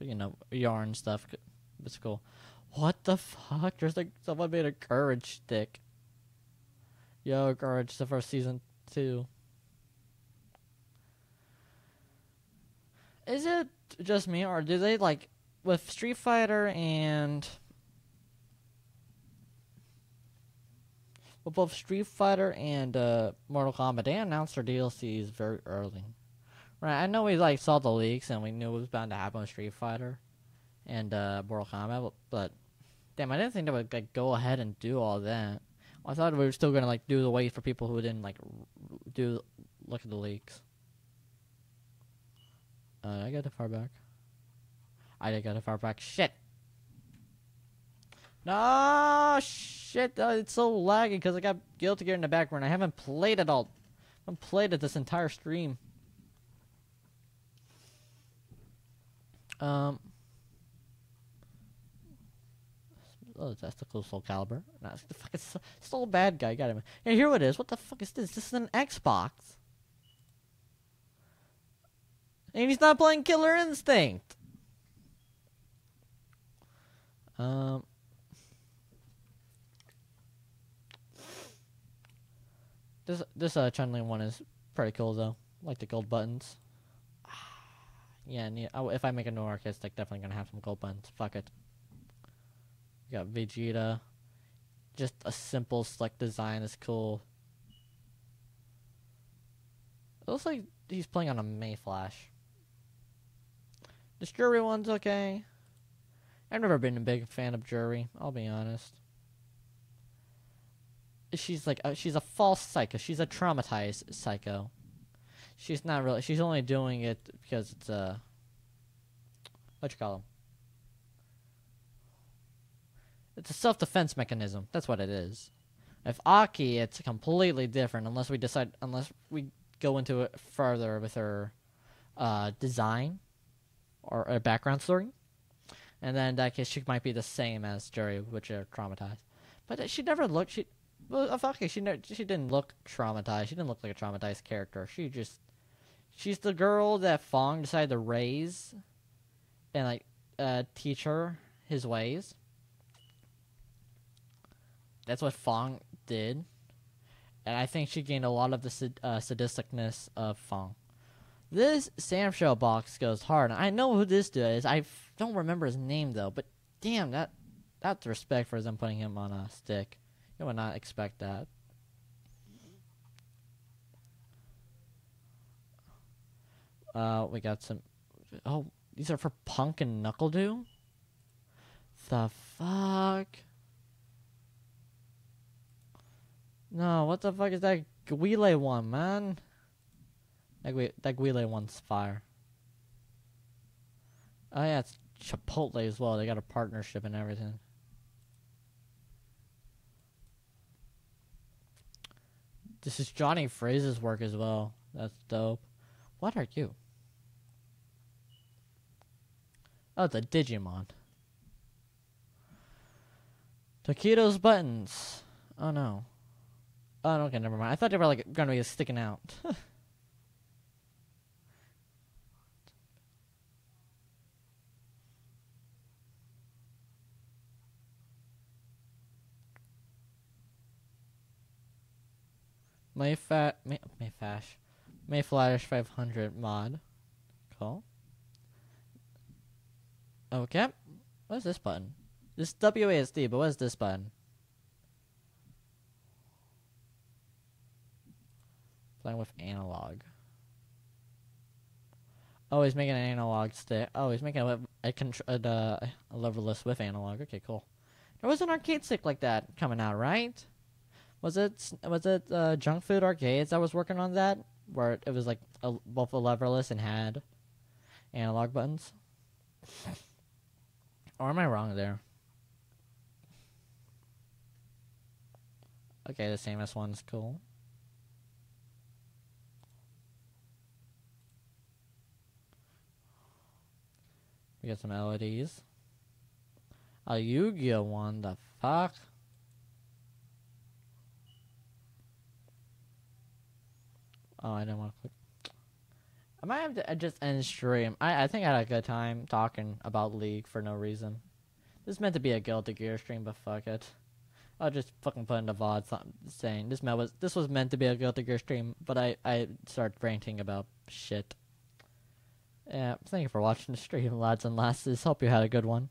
you know, yarn stuff. It's cool. What the fuck? There's like someone made a courage stick. Yo, courage the first season two. Is it just me, or do they like with Street Fighter and with both Street Fighter and uh, Mortal Kombat, they announced their DLCs very early. Right, I know we like saw the leaks and we knew it was bound to happen with Street Fighter and uh, Mortal Kombat, but damn, I didn't think they would like go ahead and do all that. I thought we were still gonna like do the wait for people who didn't like do look at the leaks. Uh, I got the far back. I got it far back. Shit. No, shit, uh, it's so laggy because I got Guilty Gear in the background. I haven't played it all. I haven't played it this entire stream. Um. Oh, testicle Soul Calibur. No, it's the fucking still a bad guy. Got him. Hey, here it is. What the fuck is this? This is an Xbox. And he's not playing Killer Instinct. Um. This this uh Chun Li one is pretty cool though. Like the gold buttons. [sighs] Yeah, and if I make a new artistic, definitely gonna have some gold buttons. Fuck it. We got Vegeta. Just a simple, slick design is cool. It looks like he's playing on a Mayflash. The Juri one's okay. I've never been a big fan of Juri, I'll be honest. She's like, uh, she's a false psycho. She's a traumatized psycho. She's not really, she's only doing it because it's, a, what you call him? It's a self-defense mechanism. That's what it is. If Aki, it's completely different unless we decide, unless we go into it further with her uh, design or a background story. And then in that case, she might be the same as Juri, which are traumatized. But uh, she never looked. She, well, of Aki, she ne- she didn't look traumatized. She didn't look like a traumatized character. She just, she's the girl that F.A.N.G decided to raise, and like, uh, teach her his ways. That's what F.A.N.G did, and I think she gained a lot of the uh, sadisticness of F.A.N.G. This Sam box goes hard. I know who this dude is. I don't remember his name though, but damn that that's respect for them putting him on a stick. You would not expect that. Uh, we got some. Oh, these are for Punk and NuckleDu. The fuck. No, what the fuck is that Guile one, man? That that Guile one's fire. Oh yeah, it's Chipotle as well. They got a partnership and everything. This is Johnny Fraser's work as well. That's dope. What are you? Oh, the Digimon. Taquitos buttons. Oh no. Oh, okay, never mind. I thought they were like gonna be sticking out. [laughs] Mayfa May Mayfash. Mayflash 500 mod. Cool. Okay. What is this button? This is WASD, but what is this button? Playing with analog. Oh, he's making an analog stick. Oh, he's making a, a, a, uh, a leverless with analog. Okay, cool. There was an arcade stick like that coming out, right? Was it was it uh, Junk Food Arcades that was working on that, where it was like a, both a leverless and had analog buttons? or am I wrong there? Okay, the Samus one's cool. We got some LEDs. A Yu-Gi-Oh one. The fuck? Oh, I didn't want to click. I might have to uh, just end stream. I, I think I had a good time talking about League for no reason. This is meant to be a Guilty Gear stream, but fuck it. I'll just fucking put in the VOD something saying this me- was this was meant to be a Guilty Gear stream, but I I started ranting about shit. Yeah, thank you for watching the stream, lads and lasses. Hope you had a good one.